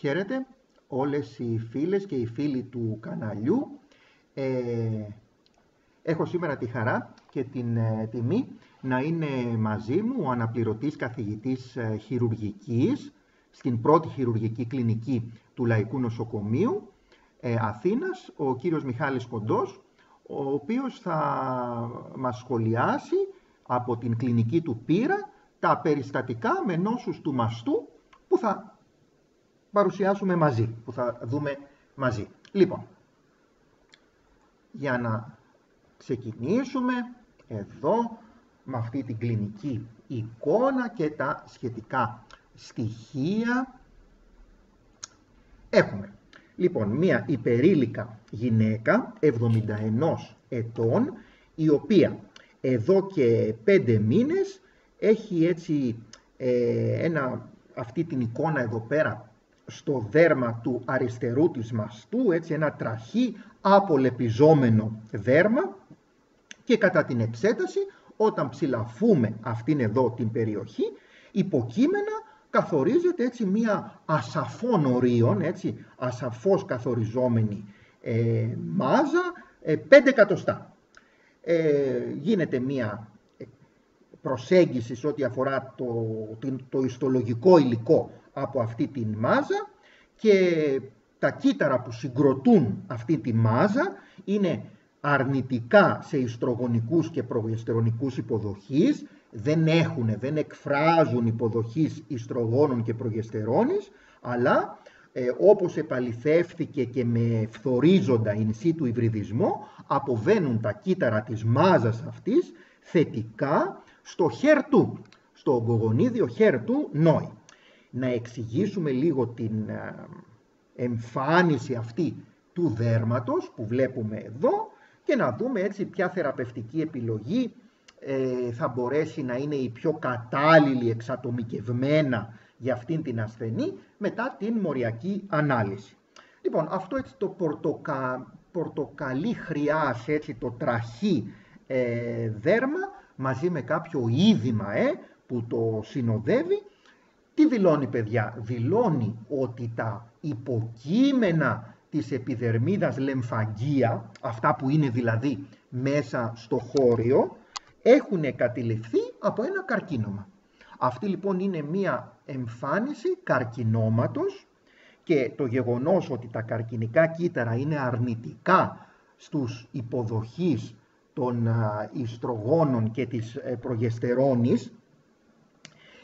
Χαίρετε όλες οι φίλες και οι φίλοι του καναλιού. Ε, έχω σήμερα τη χαρά και την ε, τιμή να είναι μαζί μου ο αναπληρωτής καθηγητής ε, χειρουργικής στην πρώτη χειρουργική κλινική του Λαϊκού Νοσοκομείου ε, Αθήνας, ο κύριος Μιχάλης Κοντός, ο οποίος θα μας σχολιάσει από την κλινική του πείρα τα περιστατικά με νόσους του μαστού που θα παρουσιάσουμε μαζί, που θα δούμε μαζί. Λοιπόν, για να ξεκινήσουμε εδώ με αυτή την κλινική εικόνα και τα σχετικά στοιχεία έχουμε. Λοιπόν, μία υπερήλικα γυναίκα 71 ετών, η οποία εδώ και πέντε μήνες έχει έτσι ε, ένα, αυτή την εικόνα εδώ πέρα στο δέρμα του αριστερού της μαστού, έτσι ένα τραχή απολεπιζόμενο δέρμα και κατά την εξέταση όταν ψηλαφούμε αυτήν εδώ την περιοχή υποκείμενα καθορίζεται έτσι μία ασαφών ορίων, έτσι ασαφώς καθοριζόμενη ε, μάζα, ε, 5 εκατοστά. Ε, γίνεται μία προσέγγιση σε ό,τι αφορά το, το ιστολογικό υλικό από αυτή τη μάζα και τα κύτταρα που συγκροτούν αυτή τη μάζα είναι αρνητικά σε ιστρογονικούς και προγεστερονικούς υποδοχείς, δεν έχουν, δεν εκφράζουν υποδοχής ιστρογόνων και προγεστερόνης, αλλά ε, όπως επαληθεύθηκε και με φθορίζοντα in situ υβριδισμό, αποβαίνουν τα κύτταρα της μάζας αυτής θετικά στο χέρ του, στο ογκογονίδιο χέρ του νόη. Να εξηγήσουμε λίγο την ε, εμφάνιση αυτή του δέρματος που βλέπουμε εδώ και να δούμε έτσι ποια θεραπευτική επιλογή ε, θα μπορέσει να είναι η πιο κατάλληλη εξατομικευμένα για αυτήν την ασθενή μετά την μοριακή ανάλυση. Λοιπόν, αυτό έτσι το πορτοκα, πορτοκαλί χρειάς, έτσι το τραχή ε, δέρμα μαζί με κάποιο είδημα ε, που το συνοδεύει, τι δηλώνει παιδιά, δηλώνει ότι τα υποκείμενα της επιδερμίδας λεμφαγγεία, αυτά που είναι δηλαδή μέσα στο χώριο, έχουν κατηληφθεί από ένα καρκίνωμα. Αυτή λοιπόν είναι μία εμφάνιση καρκινώματος και το γεγονός ότι τα καρκινικά κύτταρα είναι αρνητικά στους υποδοχείς των ιστρογόνων και της ε, προγεστερόνης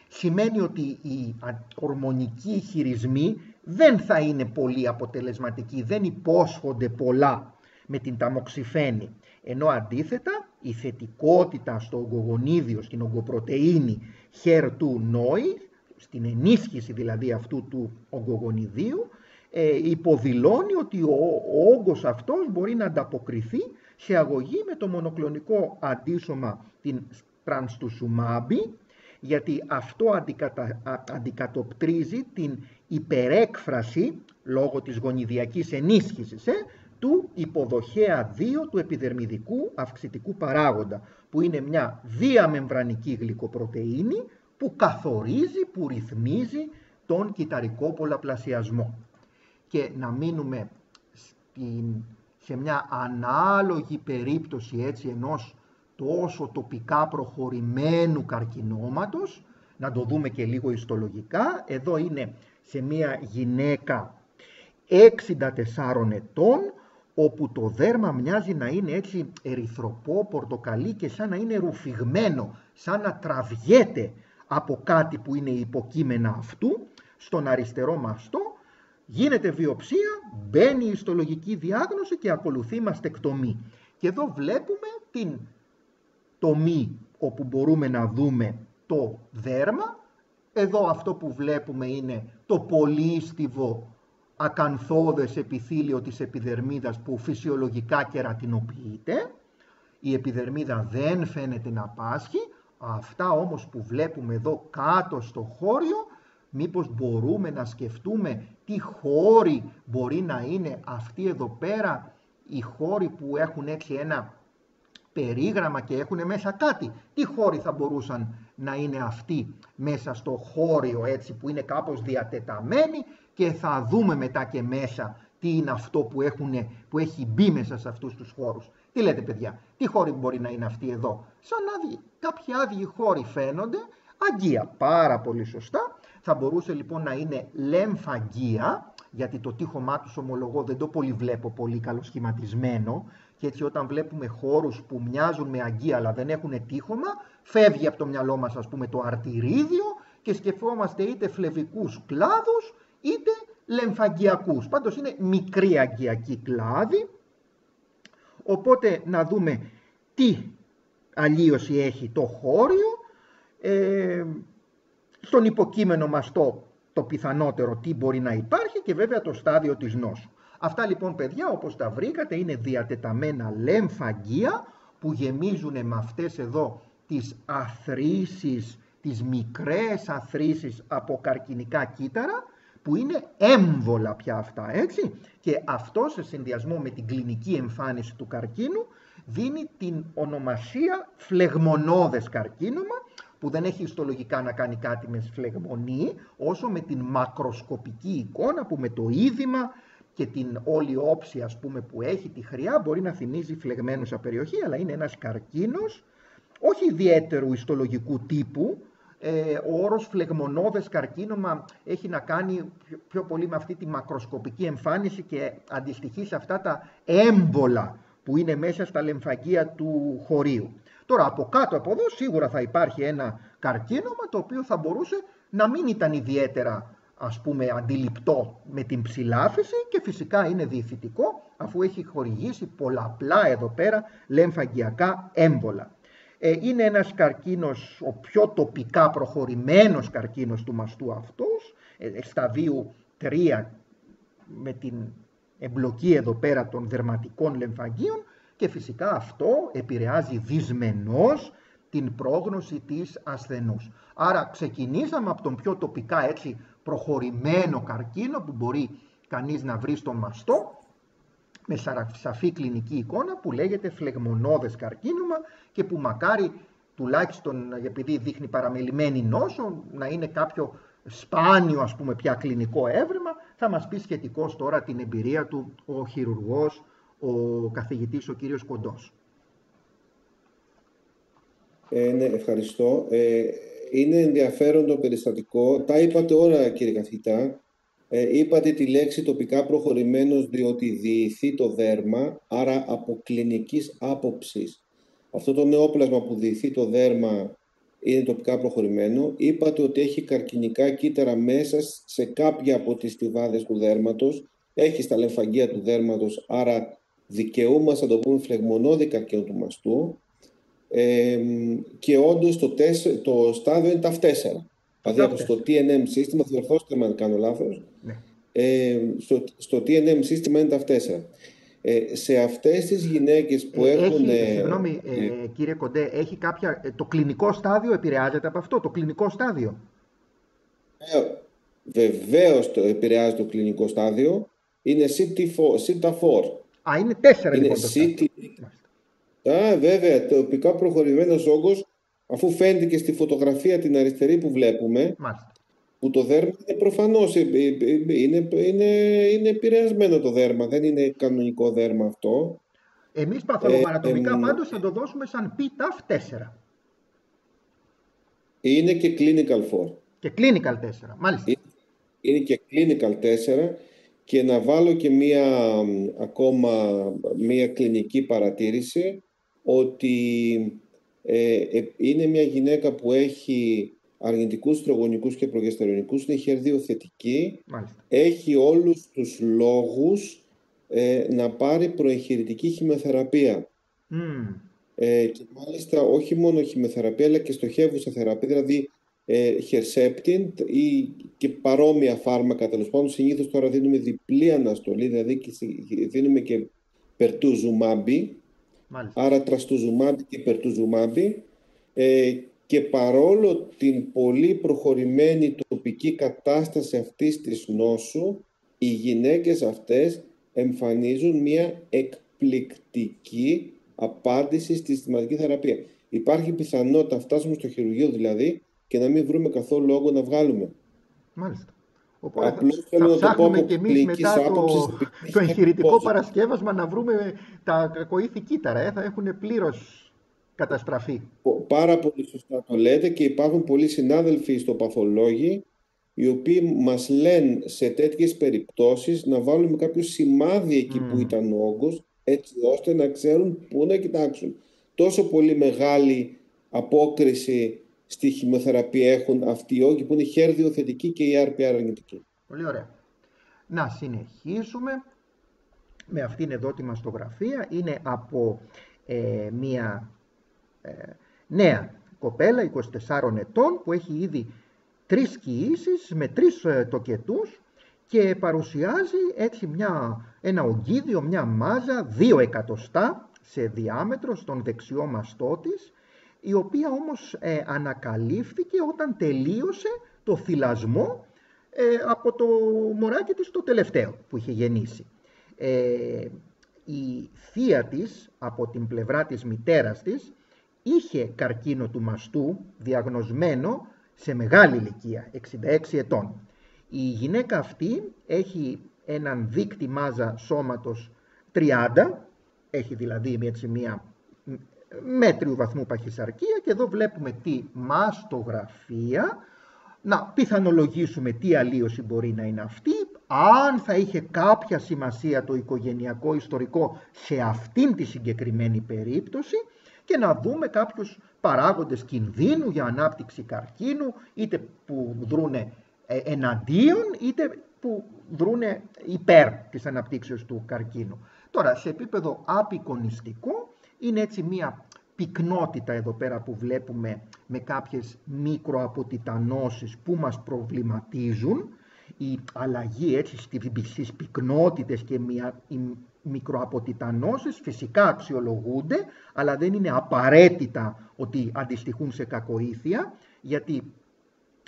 σημαίνει ότι οι ορμονικοί χειρισμοί δεν θα είναι πολύ αποτελεσματικοί, δεν υπόσχονται πολλά με την ταμοξιφένη. Ενώ αντίθετα η θετικότητα στο ογκογονίδιο, στην ογκοπρωτεΐνη χέρ του νόη, στην ενίσχυση δηλαδή αυτού του ογκογονιδίου, ε, υποδηλώνει ότι ο, ο όγκος αυτός μπορεί να ανταποκριθεί σε αγωγή με το μονοκλονικό αντίσωμα την τρανστουσουμάμπη, γιατί αυτό αντικατα, αντικατοπτρίζει την υπερέκφραση λόγω της γονιδιακής ενίσχυσης ε, του υποδοχέα 2 του επιδερμιδικού αυξητικού παράγοντα, που είναι μια διαμεμβρανική γλυκοπρωτεΐνη που καθορίζει, που ρυθμίζει τον κυταρικό πολλαπλασιασμό. Και να μείνουμε στην, σε μια ανάλογη περίπτωση έτσι ενός τόσο τοπικά προχωρημένου καρκινώματος, να το δούμε και λίγο ιστολογικά. Εδώ είναι σε μια γυναίκα 64 ετών, όπου το δέρμα μοιάζει να είναι έτσι ερυθροπό, πορτοκαλί και σαν να είναι ρουφηγμένο, σαν να τραβιέται από κάτι που είναι υποκείμενα αυτού, στον αριστερό μαστό, γίνεται βιοψία, μπαίνει η ιστολογική διάγνωση και ακολουθεί μαστεκτομή. Και εδώ βλέπουμε την τομή όπου μπορούμε να δούμε το δέρμα. Εδώ αυτό που βλέπουμε είναι το πολύστιβο ακανθώδες επιθύλιο της επιδερμίδας που φυσιολογικά κερατινοποιείται. Η επιδερμίδα δεν φαίνεται να πάσχει. Αυτά όμως που βλέπουμε εδώ κάτω στο χώριο, μήπως μπορούμε να σκεφτούμε τι χώροι μπορεί να είναι αυτοί εδώ πέρα, οι χώροι που έχουν έτσι ένα περίγραμμα και έχουν μέσα κάτι. Τι χώροι θα μπορούσαν να είναι αυτοί μέσα στο χώριο έτσι που είναι κάπως διατεταμένοι και θα δούμε μετά και μέσα τι είναι αυτό που, έχουν, που έχει μπει μέσα σε αυτούς τους χώρους. Τι λέτε παιδιά, τι χώροι μπορεί να είναι αυτοί εδώ; Σαν άδειοι, κάποιοι άδειοι χώροι φαίνονται, αγκία, πάρα πολύ σωστά. Θα μπορούσε λοιπόν να είναι λέμφαγγεία, γιατί το τείχομά τους ομολογώ δεν το πολύ βλέπω πολύ καλοσχηματισμένο και έτσι όταν βλέπουμε χώρους που μοιάζουν με αγκία αλλά δεν έχουν τείχομα, φεύγει από το μυαλό μας ας πούμε το αρτηρίδιο και σκεφτόμαστε είτε φλεβικούς κλάδους είτε λεμφαγγειακούς. Πάντως είναι μικρή αγκιακή κλάδη, οπότε να δούμε τι αλλίωση έχει το χώριο, ε, στον υποκείμενο μαστό το πιθανότερο τι μπορεί να υπάρχει και βέβαια το στάδιο της νόσου. Αυτά λοιπόν παιδιά όπως τα βρήκατε είναι διατεταμένα λεμφαγγεία που γεμίζουν με αυτές εδώ τις αθρήσεις, τις μικρές αθρήσεις από καρκινικά κύτταρα που είναι έμβολα πια αυτά, έτσι. Και αυτό σε συνδυασμό με την κλινική εμφάνιση του καρκίνου δίνει την ονομασία φλεγμονώδες καρκίνωμα που δεν έχει ιστολογικά να κάνει κάτι με φλεγμονή, όσο με την μακροσκοπική εικόνα που με το είδημα και την όλη όψη ας πούμε που έχει τη χρειά μπορεί να θυμίζει φλεγμένουσα περιοχή, αλλά είναι ένας καρκίνος όχι ιδιαίτερου ιστολογικού τύπου, ε, ο όρος φλεγμονώδες καρκίνωμα έχει να κάνει πιο, πολύ με αυτή τη μακροσκοπική εμφάνιση και αντιστοιχεί σε αυτά τα έμπολα που είναι μέσα στα λεμφαγεία του χωρίου. Τώρα από κάτω από εδώ σίγουρα θα υπάρχει ένα καρκίνωμα το οποίο θα μπορούσε να μην ήταν ιδιαίτερα ας πούμε αντιληπτό με την ψηλάφιση και φυσικά είναι διηφυτικό αφού έχει χορηγήσει πολλαπλά εδώ πέρα λεμφαγιακά έμπολα. Ε, είναι ένας καρκίνος, ο πιο τοπικά προχωρημένος καρκίνος του μαστού αυτός, ε, σταδίου 3 με την εμπλοκή εδώ πέρα των δερματικών λεμφαγίων και φυσικά αυτό επηρεάζει δυσμενώς την πρόγνωση της ασθενούς. Άρα ξεκινήσαμε από τον πιο τοπικά έτσι προχωρημένο καρκίνο που μπορεί κανείς να βρει στον μαστό με σαφή κλινική εικόνα που λέγεται φλεγμονώδες καρκίνωμα και που μακάρι τουλάχιστον επειδή δείχνει παραμελημένη νόσο να είναι κάποιο σπάνιο ας πούμε πια κλινικό έβριμα θα μας πει σχετικώς τώρα την εμπειρία του ο χειρουργός, ο καθηγητής ο κύριος Κοντός. Ε, ναι, ευχαριστώ. Ε, είναι ενδιαφέρον το περιστατικό. Τα είπατε όλα κύριε καθηγητά. Ε, είπατε τη λέξη τοπικά προχωρημένος διότι διηθεί το δέρμα, άρα από κλινικής άποψης. Αυτό το νεόπλασμα που διηθεί το δέρμα είναι τοπικά προχωρημένο. Είπατε ότι έχει καρκινικά κύτταρα μέσα σε κάποια από τις στιβάδες του δέρματος. Έχει στα λεμφαγεία του δέρματος, άρα δικαιούμαστε να το πούμε φλεγμονώδη καρκίνο του μαστού. Ε, και όντω το, το στάδιο είναι τα 4. Δηλαδή στο TNM σύστημα, διορθώστε με αν κάνω λάθος, ναι. ε, στο, στο TNM σύστημα είναι τα 4. Ε, σε αυτές τις γυναίκες που ε, έχουν... Έχει, συγγνώμη ε, κύριε Κοντέ, έχει κάποια, το κλινικό στάδιο επηρεάζεται από αυτό, το κλινικό στάδιο. Ε, βεβαίως το επηρεάζει το κλινικό στάδιο. Είναι CT4. Α, είναι 4 είναι λοιπόν το CT... Α, βέβαια, τοπικά προχωρημένος όγκος αφού φαίνεται και στη φωτογραφία την αριστερή που βλέπουμε, Μάλιστα. που το δέρμα είναι προφανώς, ε, ε, ε, είναι, είναι, είναι επηρεασμένο το δέρμα, δεν είναι κανονικό δέρμα αυτό. Εμείς παθολογοανατομικά ε, πάντως θα το δώσουμε σαν PTAF 4. Είναι και clinical 4. Και clinical 4, μάλιστα. Είναι, και clinical 4 και να βάλω και μία ακόμα μία κλινική παρατήρηση ότι ε, ε, είναι μια γυναίκα που έχει αρνητικούς τρογονικούς και προγεστερονικούς, είναι χερδιοθετική, έχει όλους τους λόγους ε, να πάρει προεγχειρητική χημεθεραπεία. Ε, και μάλιστα όχι μόνο χημεθεραπεία, αλλά και στοχεύουσα θεραπεία, δηλαδή ε, Herceptin ή και παρόμοια φάρμακα, τέλος πάντων, συνήθως τώρα δίνουμε διπλή αναστολή, δηλαδή δίνουμε και περτούζουμάμπι, Μάλιστα. Άρα τραστουζουμάμπι και περτουζουμάμπι ε, και παρόλο την πολύ προχωρημένη τοπική κατάσταση αυτής της νόσου, οι γυναίκες αυτές εμφανίζουν μια εκπληκτική απάντηση στη συστηματική θεραπεία. Υπάρχει πιθανότητα να φτάσουμε στο χειρουργείο δηλαδή και να μην βρούμε καθόλου λόγο να βγάλουμε. Μάλιστα. Οπότε Απλώς θα, θα ψάχνουμε και εμείς μετά το, το εγχειρητικό παρασκεύασμα να βρούμε τα κακοήθη κύτταρα. Ε, θα έχουν πλήρως καταστραφεί. Πάρα πολύ σωστά το λέτε και υπάρχουν πολλοί συνάδελφοι στο παθολόγοι οι οποίοι μας λένε σε τέτοιες περιπτώσεις να βάλουμε κάποιο σημάδι εκεί που ήταν ο όγκος έτσι ώστε να ξέρουν πού να κοιτάξουν. Τόσο πολύ μεγάλη απόκριση στη χημειοθεραπεία έχουν αυτοί οι όγκοι που είναι χέρδιο θετική και η RPR αρνητική. Πολύ ωραία. Να συνεχίσουμε με αυτήν εδώ τη μαστογραφία. Είναι από ε, μια ε, νέα κοπέλα 24 ετών που έχει ήδη τρεις κοιήσεις με τρεις ε, τοκετούς και παρουσιάζει έτσι μια, ένα ογκίδιο, μια μάζα, δύο εκατοστά σε διάμετρο στον δεξιό μαστό της, η οποία όμως ε, ανακαλύφθηκε όταν τελείωσε το θυλασμό ε, από το μωράκι της το τελευταίο που είχε γεννήσει. Ε, η θεία της, από την πλευρά της μητέρας της, είχε καρκίνο του μαστού διαγνωσμένο σε μεγάλη ηλικία, 66 ετών. Η γυναίκα αυτή έχει έναν δείκτη μάζα σώματος 30, έχει δηλαδή έτσι μία μέτριου βαθμού παχυσαρκία και εδώ βλέπουμε τη μαστογραφία, να πιθανολογήσουμε τι αλλίωση μπορεί να είναι αυτή, αν θα είχε κάποια σημασία το οικογενειακό ιστορικό σε αυτήν τη συγκεκριμένη περίπτωση. Και να δούμε κάποιους παράγοντες κινδύνου για ανάπτυξη καρκίνου, είτε που δρούνε ε, εναντίον, είτε που δρούνε υπέρ της αναπτύξεως του καρκίνου. Τώρα, σε επίπεδο απεικονιστικό, είναι έτσι μία πυκνότητα εδώ πέρα που βλέπουμε με κάποιες μικροαποτιτανώσεις που μας προβληματίζουν, η αλλαγή έτσι στις πυκνότητες και μια, οι μικροαποτιτανώσεις φυσικά αξιολογούνται, αλλά δεν είναι απαραίτητα ότι αντιστοιχούν σε κακοήθεια, γιατί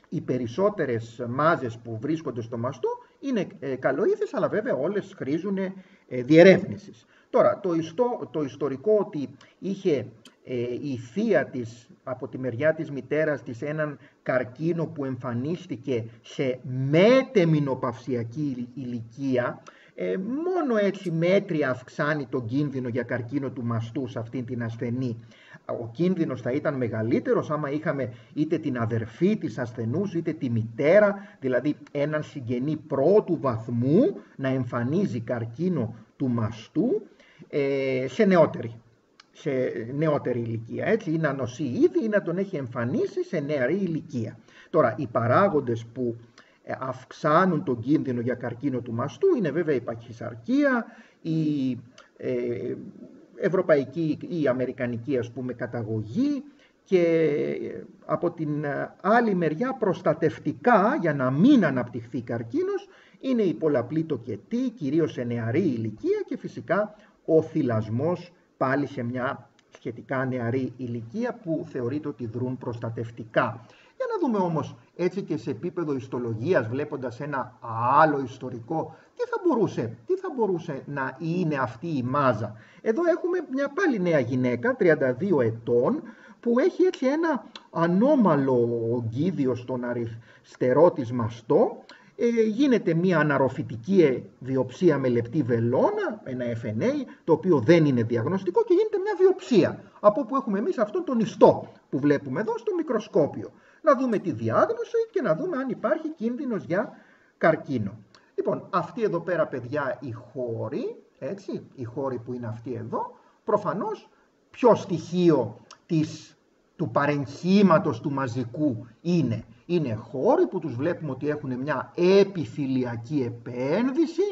οι περισσότερες μάζες που βρίσκονται στο μαστό είναι ε, καλοήθες, αλλά βέβαια όλες χρήζουν ε, διερεύνησης. Τώρα, το, ιστο, το ιστορικό ότι είχε ε, η θεία της από τη μεριά της μητέρας της έναν καρκίνο που εμφανίστηκε σε μετεμινοπαυσιακή ηλικία, ε, μόνο έτσι μέτρια αυξάνει τον κίνδυνο για καρκίνο του μαστού σε αυτήν την ασθενή. Ο κίνδυνος θα ήταν μεγαλύτερος άμα είχαμε είτε την αδερφή της ασθενούς είτε τη μητέρα, δηλαδή έναν συγγενή πρώτου βαθμού να εμφανίζει καρκίνο του μαστού ε, σε νεότερη σε νεότερη ηλικία, έτσι, ή να νοσεί ήδη ή να τον έχει εμφανίσει σε νεαρή ηλικία. Τώρα, οι παράγοντες που ε, αυξάνουν τον κίνδυνο για καρκίνο του μαστού είναι βέβαια η παχυσαρκία, η ε, ευρωπαϊκή ή η αμερικανική ας πούμε καταγωγή και ε, από την άλλη μεριά προστατευτικά για να μην αναπτυχθεί καρκίνος είναι η πολλαπλή τοκετή, κυρίως σε νεαρή ηλικία και φυσικά ο θυλασμός πάλι σε μια σχετικά νεαρή ηλικία που θεωρείται ότι δρούν προστατευτικά. Για να δούμε όμως έτσι και σε επίπεδο ιστολογίας βλέποντας ένα άλλο ιστορικό τι θα μπορούσε, τι θα μπορούσε να είναι αυτή η μάζα. Εδώ έχουμε μια πάλι νέα γυναίκα 32 ετών που έχει έτσι ένα ανώμαλο ογκίδιο στον αριστερό της μαστό ε, γίνεται μια αναρροφητική βιοψία με λεπτή βελόνα, ένα FNA, το οποίο δεν είναι διαγνωστικό και γίνεται μια βιοψία, από όπου έχουμε εμείς αυτόν τον ιστό που βλέπουμε εδώ στο μικροσκόπιο. Να δούμε τη διάγνωση και να δούμε αν υπάρχει κίνδυνος για καρκίνο. Λοιπόν, αυτή εδώ πέρα παιδιά η χώρη, έτσι, η χώρη που είναι αυτή εδώ, προφανώς ποιο στοιχείο της, του παρεγχήματος του μαζικού είναι είναι χώροι που τους βλέπουμε ότι έχουν μια επιφυλιακή επένδυση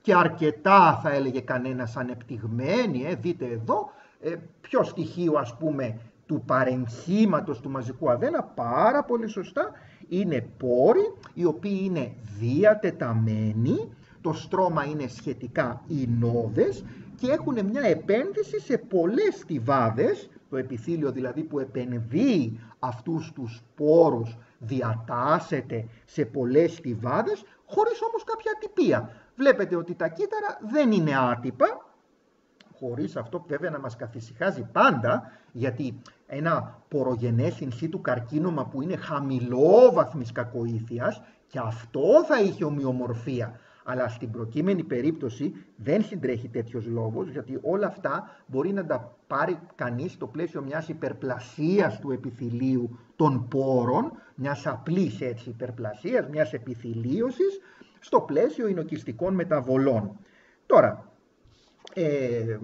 και αρκετά θα έλεγε κανένας ανεπτυγμένη, ε, δείτε εδώ, ε, ποιο στοιχείο ας πούμε του παρεγχήματος του μαζικού αδένα, πάρα πολύ σωστά, είναι πόροι οι οποίοι είναι διατεταμένοι, το στρώμα είναι σχετικά ινώδες και έχουν μια επένδυση σε πολλές στιβάδες, το επιθύλιο δηλαδή που επενδύει αυτούς τους πόρους διατάσσεται σε πολλές στιβάδες, χωρίς όμως κάποια ατυπία. Βλέπετε ότι τα κύτταρα δεν είναι άτυπα, χωρίς αυτό βέβαια να μας καθησυχάζει πάντα, γιατί ένα πορογενές in του καρκίνωμα που είναι χαμηλόβαθμης κακοήθειας Και αυτό θα είχε ομοιομορφία. Αλλά στην προκείμενη περίπτωση δεν συντρέχει τέτοιος λόγος, γιατί όλα αυτά μπορεί να τα πάρει κανείς στο πλαίσιο μιας υπερπλασίας του επιθυλίου των πόρων, μιας απλής έτσι υπερπλασίας, μιας επιθυλίωσης, στο πλαίσιο εινοκιστικών μεταβολών. Τώρα, ε,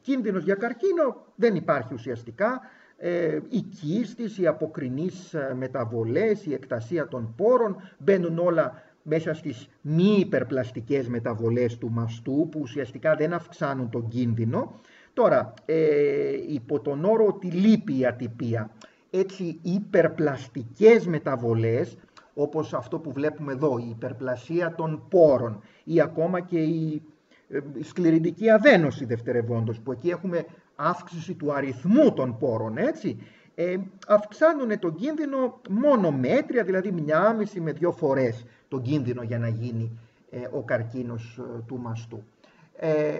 κίνδυνος για καρκίνο δεν υπάρχει ουσιαστικά. Ε, η κίστης, οι αποκρινείς ε, μεταβολές, η εκτασία των πόρων μπαίνουν όλα μέσα στις μη υπερπλαστικές μεταβολές του μαστού που ουσιαστικά δεν αυξάνουν τον κίνδυνο. Τώρα, ε, υπό τον όρο ότι λείπει η ατυπία, έτσι υπερπλαστικές μεταβολές όπως αυτό που βλέπουμε εδώ, η υπερπλασία των πόρων ή ακόμα και η ε, σκληρητική αδένωση δευτερευόντως, που εκεί έχουμε αύξηση του αριθμού των πόρων, έτσι, ε, αυξάνουν τον κίνδυνο μόνο μέτρια, δηλαδή μια μισή με δύο φορές τον κίνδυνο για να γίνει ε, ο καρκίνος ε, του μαστού.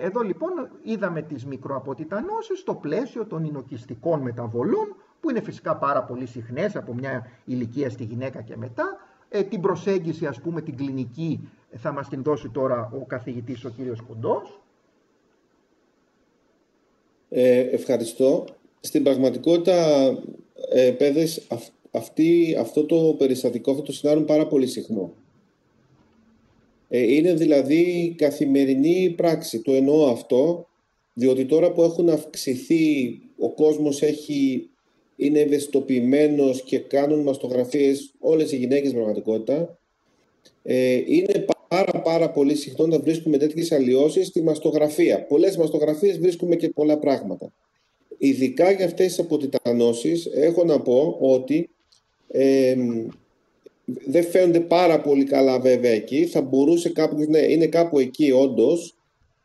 εδώ λοιπόν είδαμε τις μικροαποτιτανώσεις στο πλαίσιο των εινοκιστικών μεταβολών, που είναι φυσικά πάρα πολύ συχνές από μια ηλικία στη γυναίκα και μετά. την προσέγγιση ας πούμε την κλινική θα μας την δώσει τώρα ο καθηγητής ο κύριος Κοντός. Ε, ευχαριστώ. Στην πραγματικότητα, ε, παιδες, αυτή, αυτό το περιστατικό θα το συνάρουν πάρα πολύ συχνό. Ε, είναι δηλαδή καθημερινή πράξη. Το εννοώ αυτό, διότι τώρα που έχουν αυξηθεί, ο κόσμος έχει, είναι ευαισθητοποιημένος και κάνουν μαστογραφίες όλες οι γυναίκες πραγματικότητα, ε, είναι πάρα πάρα πολύ συχνό να βρίσκουμε τέτοιες αλλοιώσεις στη μαστογραφία. Πολλές μαστογραφίες βρίσκουμε και πολλά πράγματα. Ειδικά για αυτές τις αποτιτανώσεις έχω να πω ότι ε, δεν φαίνονται πάρα πολύ καλά βέβαια εκεί. Θα μπορούσε κάποιος, ναι, είναι κάπου εκεί όντως.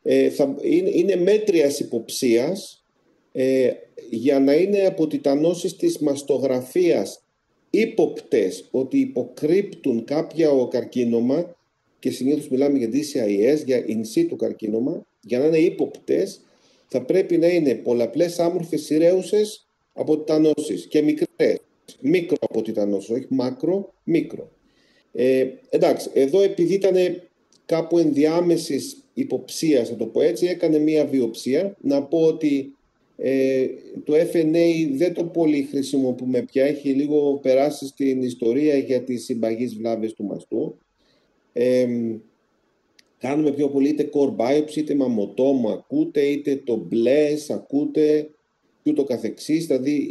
Ε, θα, είναι, είναι μέτριας υποψίας ε, για να είναι αποτιτανώσεις της μαστογραφίας ύποπτες ότι υποκρύπτουν κάποια ο καρκίνωμα και συνήθως μιλάμε για DCIS, για in situ καρκίνωμα, για να είναι ύποπτες, θα πρέπει να είναι πολλαπλές άμορφες σειραίουσες αποτιτανώσει και μικρέ. Μικρο αποτιτανώσει, όχι μάκρο, μικρο. Ε, εντάξει, εδώ επειδή ήταν κάπου ενδιάμεσης υποψίας, να το πω έτσι, έκανε μία βιοψία. Να πω ότι ε, το FNA δεν το πολύ χρησιμοποιούμε πια, έχει λίγο περάσει στην ιστορία για τις συμπαγείς βλάβες του μαστού κάνουμε πιο πολύ είτε core biopsy, είτε μαμωτόμο ακούτε, είτε το bless ακούτε και ούτω καθεξής, δηλαδή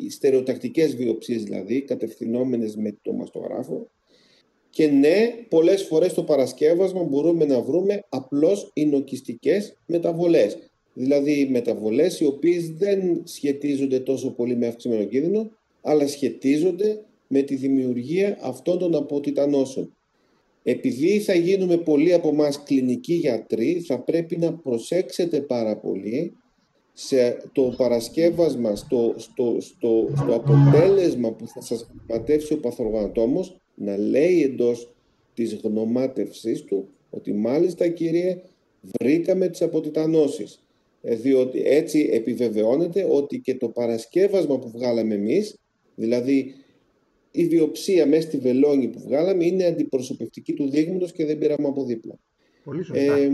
οι στερεοτακτικές βιοψίες δηλαδή, κατευθυνόμενες με το μαστογράφο. Και ναι, πολλές φορές το παρασκεύασμα μπορούμε να βρούμε απλώς εινοκιστικές μεταβολές. Δηλαδή μεταβολές οι οποίες δεν σχετίζονται τόσο πολύ με αυξημένο κίνδυνο, αλλά σχετίζονται με τη δημιουργία αυτών των αποτιτανώσεων. Επειδή θα γίνουμε πολλοί από εμάς κλινικοί γιατροί, θα πρέπει να προσέξετε πάρα πολύ σε το παρασκεύασμα, στο, στο, στο, στο αποτέλεσμα που θα σας πατεύσει ο παθοργανατόμος, να λέει εντός της γνωμάτευσής του ότι μάλιστα κύριε βρήκαμε τις αποτιτανώσεις. Ε, διότι έτσι επιβεβαιώνεται ότι και το παρασκεύασμα που βγάλαμε εμείς, δηλαδή η βιοψία μέσα στη βελόνη που βγάλαμε είναι αντιπροσωπευτική του δείγματος και δεν πήραμε από δίπλα. Πολύ σωστά. Ε,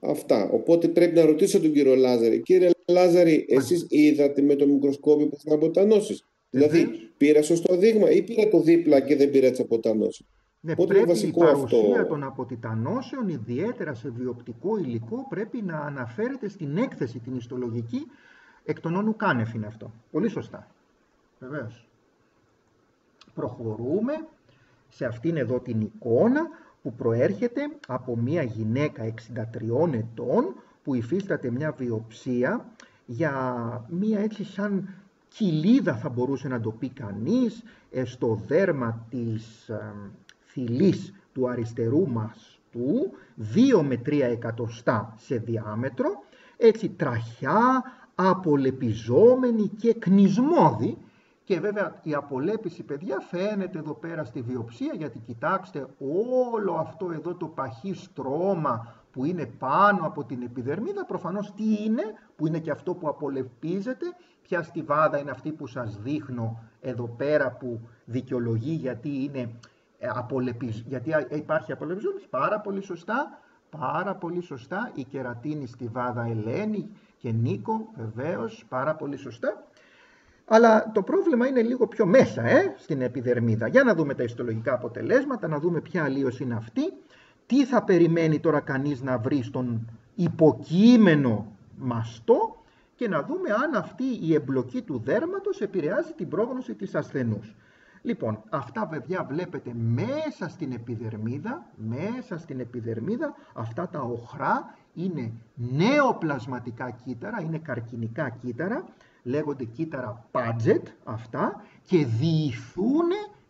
αυτά. Οπότε πρέπει να ρωτήσω τον κύριο Λάζαρη. Κύριε Λάζαρη, εσείς είδατε με το μικροσκόπιο που θα αποτανώσεις. Δηλαδή, πήρα σωστό δείγμα ή πήρα το δίπλα και δεν πήρα τις αποτανώσεις; Ναι, Οπότε πρέπει βασικό η παρουσία αυτό... των αποτιτανώσεων, ιδιαίτερα σε βιοπτικό υλικό, πρέπει να αναφέρεται στην έκθεση την ιστολογική εκ των όνου κάνευ είναι αυτό. Πολύ σωστά. Βεβαίως προχωρούμε σε αυτήν εδώ την εικόνα που προέρχεται από μια γυναίκα 63 ετών που υφίσταται μια βιοψία για μια έτσι σαν κοιλίδα θα μπορούσε να το πει κανείς ε, στο δέρμα της ε, θηλής του αριστερού μαστού 2 με 3 εκατοστά σε διάμετρο έτσι τραχιά, απολεπιζόμενη και κνισμόδη και βέβαια η απολέπιση, παιδιά, φαίνεται εδώ πέρα στη βιοψία, γιατί κοιτάξτε όλο αυτό εδώ το παχύ στρώμα που είναι πάνω από την επιδερμίδα, προφανώς τι είναι, που είναι και αυτό που απολεπίζεται, ποια στιβάδα είναι αυτή που σας δείχνω εδώ πέρα που δικαιολογεί γιατί είναι ε, γιατί υπάρχει απολεπιζόμηση, πάρα πολύ σωστά, πάρα πολύ σωστά, η κερατίνη στη Βάδα Ελένη και Νίκο, βεβαίως, πάρα πολύ σωστά. Αλλά το πρόβλημα είναι λίγο πιο μέσα, ε, στην επιδερμίδα. Για να δούμε τα ιστολογικά αποτελέσματα, να δούμε ποια αλλίωση είναι αυτή. Τι θα περιμένει τώρα κανείς να βρει στον υποκείμενο μαστό και να δούμε αν αυτή η εμπλοκή του δέρματος επηρεάζει την πρόγνωση της ασθενούς. Λοιπόν, αυτά παιδιά βλέπετε μέσα στην επιδερμίδα, μέσα στην επιδερμίδα, αυτά τα οχρά είναι νεοπλασματικά κύτταρα, είναι καρκινικά κύτταρα, λέγονται κύτταρα Paget αυτά και διηθούν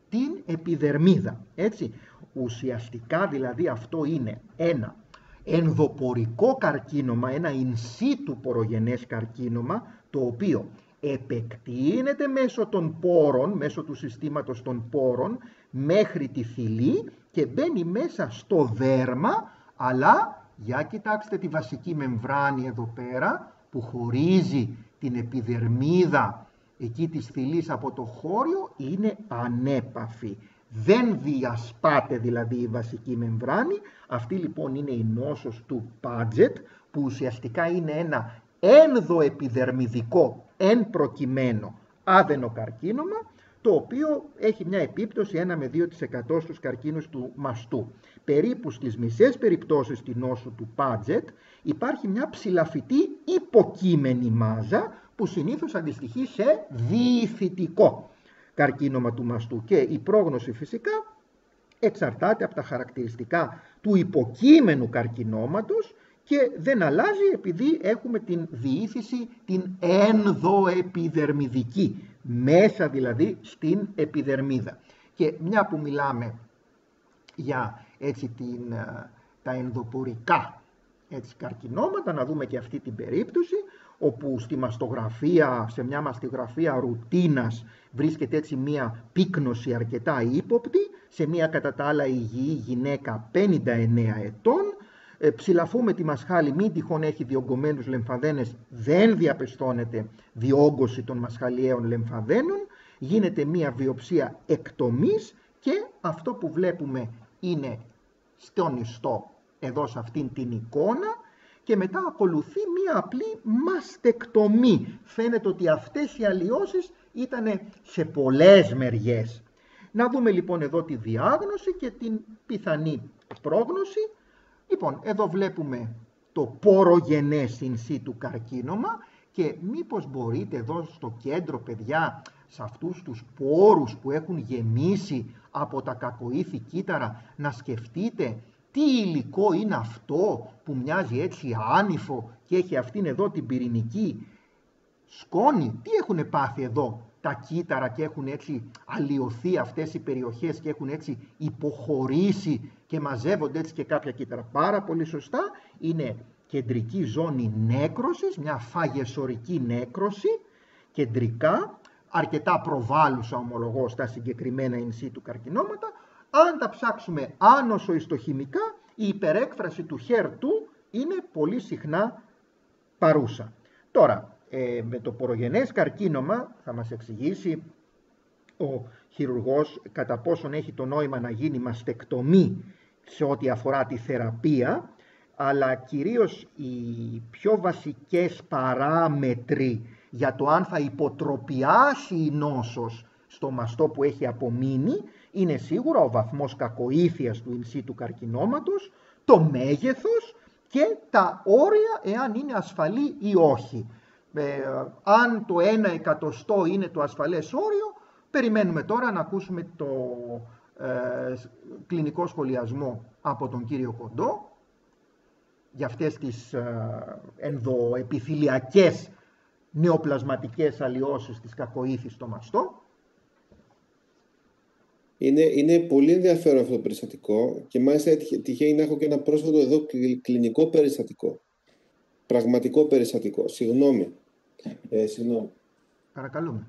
την επιδερμίδα, έτσι. Ουσιαστικά δηλαδή αυτό είναι ένα ενδοπορικό καρκίνωμα, ένα in situ πορογενές καρκίνωμα, το οποίο επεκτείνεται μέσω των πόρων, μέσω του συστήματος των πόρων, μέχρι τη θηλή και μπαίνει μέσα στο δέρμα, αλλά για κοιτάξτε τη βασική μεμβράνη εδώ πέρα, που χωρίζει την επιδερμίδα εκεί της θηλής από το χώριο, είναι ανέπαφη. Δεν διασπάται δηλαδή η βασική μεμβράνη. Αυτή λοιπόν είναι η νόσος του Paget που ουσιαστικά είναι ένα ενδοεπιδερμιδικό εν προκειμένου άδενοκαρκίνωμα το οποίο έχει μια επίπτωση 1 με 2% στους καρκίνους του μαστού. Περίπου στις μισές περιπτώσεις στην νόσο του Paget υπάρχει μια ψηλαφιτή υποκείμενη μάζα που συνήθως αντιστοιχεί σε διηθητικό καρκίνωμα του μαστού και η πρόγνωση φυσικά εξαρτάται από τα χαρακτηριστικά του υποκείμενου καρκινώματος και δεν αλλάζει επειδή έχουμε την διήθηση την ενδοεπιδερμιδική, μέσα δηλαδή στην επιδερμίδα. Και μια που μιλάμε για έτσι την, ε, τα ενδοπορικά έτσι, καρκινώματα, να δούμε και αυτή την περίπτωση, όπου στη μαστογραφία, σε μια μαστογραφία ρουτίνας βρίσκεται έτσι μια πύκνωση αρκετά ύποπτη, σε μια κατά τα άλλα υγιή γυναίκα 59 ετών, ε, ψηλαφούμε τη μασχάλη, μην τυχόν έχει διογκωμένους λεμφαδένες, δεν διαπιστώνεται διόγκωση των μασχαλιαίων λεμφαδένων, γίνεται μία βιοψία εκτομής και αυτό που βλέπουμε είναι στον ιστό εδώ σε αυτήν την εικόνα και μετά ακολουθεί μία απλή μαστεκτομή. Φαίνεται ότι αυτές οι αλλοιώσεις ήταν σε πολλές μεριές. Να δούμε λοιπόν εδώ τη διάγνωση και την πιθανή πρόγνωση. Λοιπόν, εδώ βλέπουμε το πορογενές in του καρκίνωμα και μήπως μπορείτε εδώ στο κέντρο, παιδιά, σε αυτούς τους πόρους που έχουν γεμίσει από τα κακοήθη κύτταρα, να σκεφτείτε τι υλικό είναι αυτό που μοιάζει έτσι άνυφο και έχει αυτήν εδώ την πυρηνική σκόνη. Τι έχουν πάθει εδώ τα κύτταρα και έχουν έτσι αλλοιωθεί αυτές οι περιοχές και έχουν έτσι υποχωρήσει και μαζεύονται έτσι και κάποια κύτταρα. Πάρα πολύ σωστά είναι κεντρική ζώνη νέκρωσης, μια φαγεσορική νέκρωση, κεντρικά, αρκετά προβάλλουσα ομολογώ στα συγκεκριμένα in του καρκινώματα. Αν τα ψάξουμε άνοσο ιστοχημικά, η υπερέκφραση του HER2 είναι πολύ συχνά παρούσα. Τώρα, ε, με το πορογενές καρκίνωμα θα μας εξηγήσει ο χειρουργός κατά πόσον έχει το νόημα να γίνει μαστεκτομή σε ό,τι αφορά τη θεραπεία, αλλά κυρίως οι πιο βασικές παράμετροι για το αν θα υποτροπιάσει η νόσος στο μαστό που έχει απομείνει, είναι σίγουρα ο βαθμός κακοήθειας του του καρκινώματος, το μέγεθος και τα όρια εάν είναι ασφαλή ή όχι. Ε, αν το 1 εκατοστό είναι το ασφαλές όριο, περιμένουμε τώρα να ακούσουμε το ε, κλινικό σχολιασμό από τον κύριο Κοντό για αυτές τις ε, ενδοεπιθυλιακές νεοπλασματικές αλλοιώσεις της κακοήθης στο μαστό. Είναι, είναι πολύ ενδιαφέρον αυτό το περιστατικό και μάλιστα τυχαίνει να έχω και ένα πρόσφατο εδώ κλινικό περιστατικό. Πραγματικό περιστατικό. Συγγνώμη. Ε, συγγνώμη. Παρακαλούμε.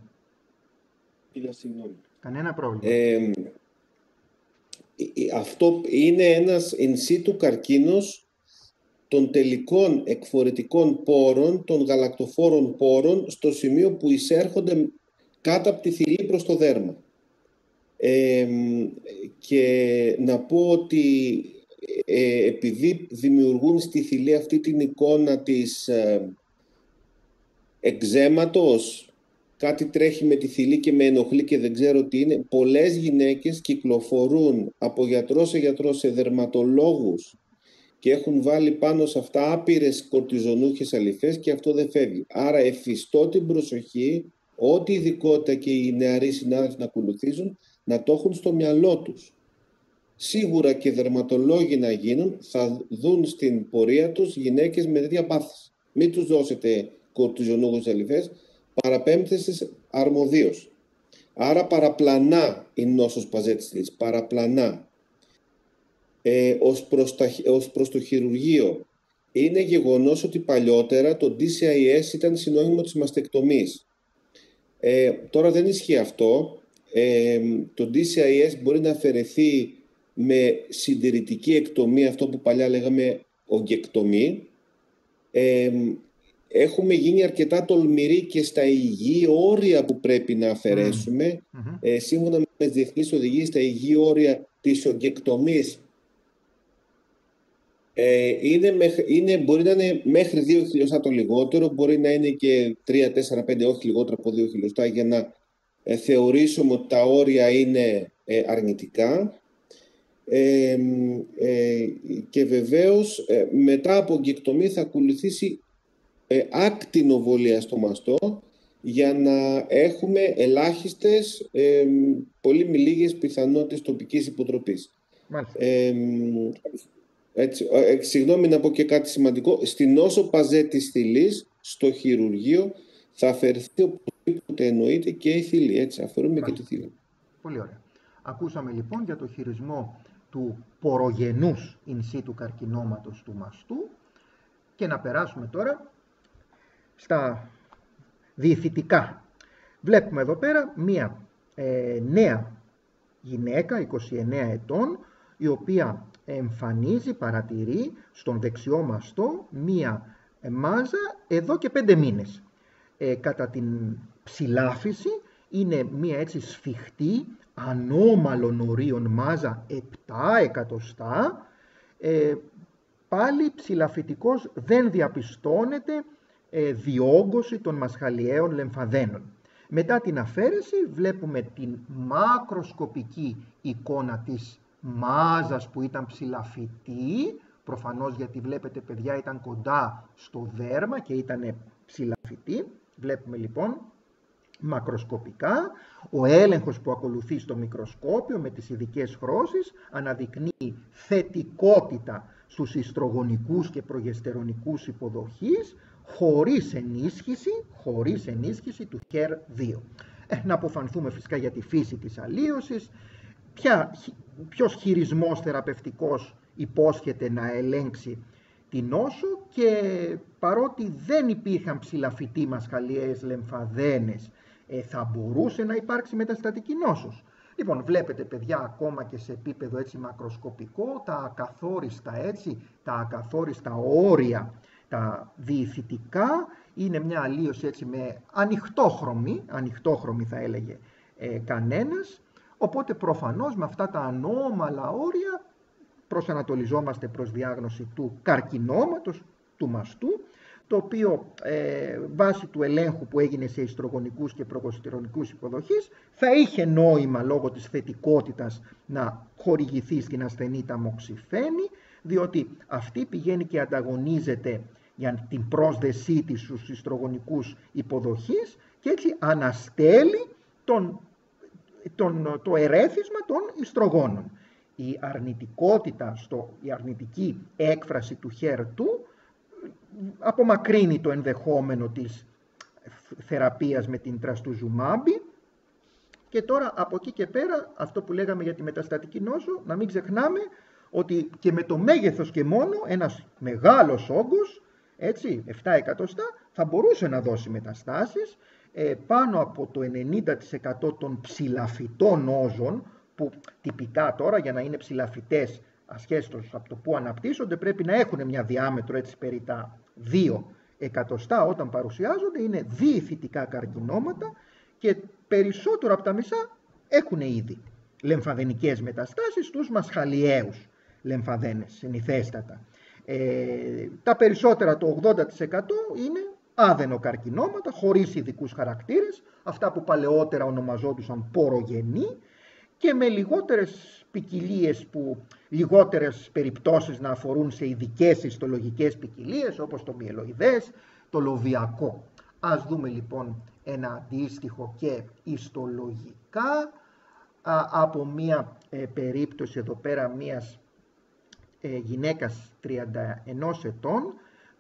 Κύριε, συγγνώμη. Κανένα πρόβλημα. Ε, αυτό είναι ένας in situ καρκίνος των τελικών εκφορετικών πόρων, των γαλακτοφόρων πόρων, στο σημείο που εισέρχονται κάτω από τη θηλή προς το δέρμα. και να πω ότι ε, επειδή δημιουργούν στη θηλή αυτή την εικόνα της ε, εξέματος, κάτι τρέχει με τη θηλή και με ενοχλεί και δεν ξέρω τι είναι, πολλές γυναίκες κυκλοφορούν από γιατρό σε γιατρό σε δερματολόγους και έχουν βάλει πάνω σε αυτά άπειρες κορτιζονούχες αληθές και αυτό δεν φεύγει. Άρα εφιστώ την προσοχή ό,τι ειδικότητα και οι νεαροί συνάδελφοι να ακολουθήσουν να το έχουν στο μυαλό τους. Σίγουρα και δερματολόγοι να γίνουν θα δουν στην πορεία τους γυναίκες με τέτοια πάθηση. Μην τους δώσετε κορτιζονούχες αληθές, παραπέμπτες αρμοδίως. Άρα παραπλανά η νόσος παζέτης παραπλανά ε, ως, προς ως προς το χειρουργείο. Είναι γεγονός ότι παλιότερα το DCIS ήταν συνώνυμο της μαστεκτομής. Ε, τώρα δεν ισχύει αυτό. Ε, το DCIS μπορεί να αφαιρεθεί με συντηρητική εκτομή, αυτό που παλιά λέγαμε ογκεκτομή. Ε, έχουμε γίνει αρκετά τολμηροί και στα υγιή όρια που πρέπει να αφαιρεσουμε Ε, σύμφωνα με τις διεθνείς οδηγίες, τα υγιή όρια της ογκεκτομής ε, είναι, είναι, μπορεί να είναι μέχρι 2 χιλιοστά το λιγότερο, μπορεί να είναι και 3, 4, 5, όχι λιγότερο από 2 χιλιοστά για να ε, θεωρήσουμε ότι τα όρια είναι ε, αρνητικά. Ε, και βεβαίως μετά από εγκυκτομή θα ακολουθήσει άκτινο βολία στο μαστό για να έχουμε ελάχιστες, πολύ μη λίγες πιθανότητες τοπικής υποτροπής. Έτσι, ε, συγγνώμη να πω και κάτι σημαντικό. Στην όσο παζέ της θηλής, στο χειρουργείο, θα αφαιρεθεί οπουδήποτε εννοείται και η θηλή. Έτσι, αφαιρούμε και τη θηλή. Πολύ ωραία. Ακούσαμε λοιπόν για το χειρισμό του πορογενούς in situ καρκινώματος του μαστού και να περάσουμε τώρα στα διηθητικά. Βλέπουμε εδώ πέρα μία ε, νέα γυναίκα, 29 ετών, η οποία εμφανίζει, παρατηρεί στον δεξιό μαστό μία μάζα εδώ και πέντε μήνες. Ε, κατά την ψηλάφιση είναι μία έτσι σφιχτή, ανώμαλων ορίων μάζα 7 εκατοστά. Ε, πάλι ψηλαφιτικός δεν διαπιστώνεται ε, διόγκωση των μασχαλιαίων λεμφαδένων. Μετά την αφαίρεση βλέπουμε την μακροσκοπική εικόνα της μάζας που ήταν ψηλαφιτή, προφανώς γιατί βλέπετε παιδιά ήταν κοντά στο δέρμα και ήταν ψηλαφιτή. Βλέπουμε λοιπόν μακροσκοπικά. Ο έλεγχος που ακολουθεί στο μικροσκόπιο με τις ειδικές χρώσεις αναδεικνύει θετικότητα στους ιστρογονικούς και προγεστερονικούς υποδοχής χωρίς ενίσχυση, χωρίς ενίσχυση του HER2. Ε, να αποφανθούμε φυσικά για τη φύση της αλλίωσης, ποια, ποιος χειρισμός θεραπευτικός υπόσχεται να ελέγξει την νόσο και παρότι δεν υπήρχαν ψηλαφιτοί μασχαλιές λεμφαδένες, ε, θα μπορούσε να υπάρξει μεταστατική νόσος. Λοιπόν, βλέπετε παιδιά ακόμα και σε επίπεδο έτσι μακροσκοπικό, τα ακαθόριστα έτσι, τα ακαθόριστα όρια, τα διηθητικά, είναι μια αλλίωση έτσι με ανοιχτόχρωμη, ανοιχτόχρωμη θα έλεγε ε, κανένας, Οπότε προφανώς με αυτά τα ανώμαλα όρια προσανατολιζόμαστε προς διάγνωση του καρκινώματος, του μαστού, το οποίο ε, βάσει του ελέγχου που έγινε σε ιστρογονικούς και προκοστερονικούς υποδοχείς θα είχε νόημα λόγω της θετικότητας να χορηγηθεί στην ασθενή ταμοξυφένη, διότι αυτή πηγαίνει και ανταγωνίζεται για την πρόσδεσή της στους ιστρογονικούς υποδοχείς και έτσι αναστέλει τον τον, το ερέθισμα των ιστρογόνων. Η αρνητικότητα, στο, η αρνητική έκφραση του του απομακρύνει το ενδεχόμενο της θεραπείας με την τραστουζουμάμπη και τώρα από εκεί και πέρα αυτό που λέγαμε για τη μεταστατική νόσο να μην ξεχνάμε ότι και με το μέγεθος και μόνο ένας μεγάλος όγκος έτσι 7 εκατοστά θα μπορούσε να δώσει μεταστάσεις ε, πάνω από το 90% των ψηλαφιτών όζων, που τυπικά τώρα για να είναι ψηλαφιτές ασχέστος από το που αναπτύσσονται πρέπει να έχουν μια διάμετρο έτσι περί τα 2 εκατοστά όταν παρουσιάζονται, είναι διηθητικά καρκινώματα και περισσότερο από τα μισά έχουν ήδη λεμφαδενικές μεταστάσεις στους μασχαλιαίους λεμφαδένες, συνηθέστατα. Ε, τα περισσότερα, το 80% είναι άδενο καρκινόματα, χωρίς ειδικούς χαρακτήρες, αυτά που παλαιότερα ονομαζόντουσαν πορογενή και με λιγότερες ποικιλίες που λιγότερες περιπτώσεις να αφορούν σε ειδικές ιστολογικές ποικιλίες, όπως το μυελοειδές, το λοβιακό. Ας δούμε λοιπόν ένα αντίστοιχο και ιστολογικά από μία ε, περίπτωση εδώ πέρα μίας ε, γυναίκας 31 ετών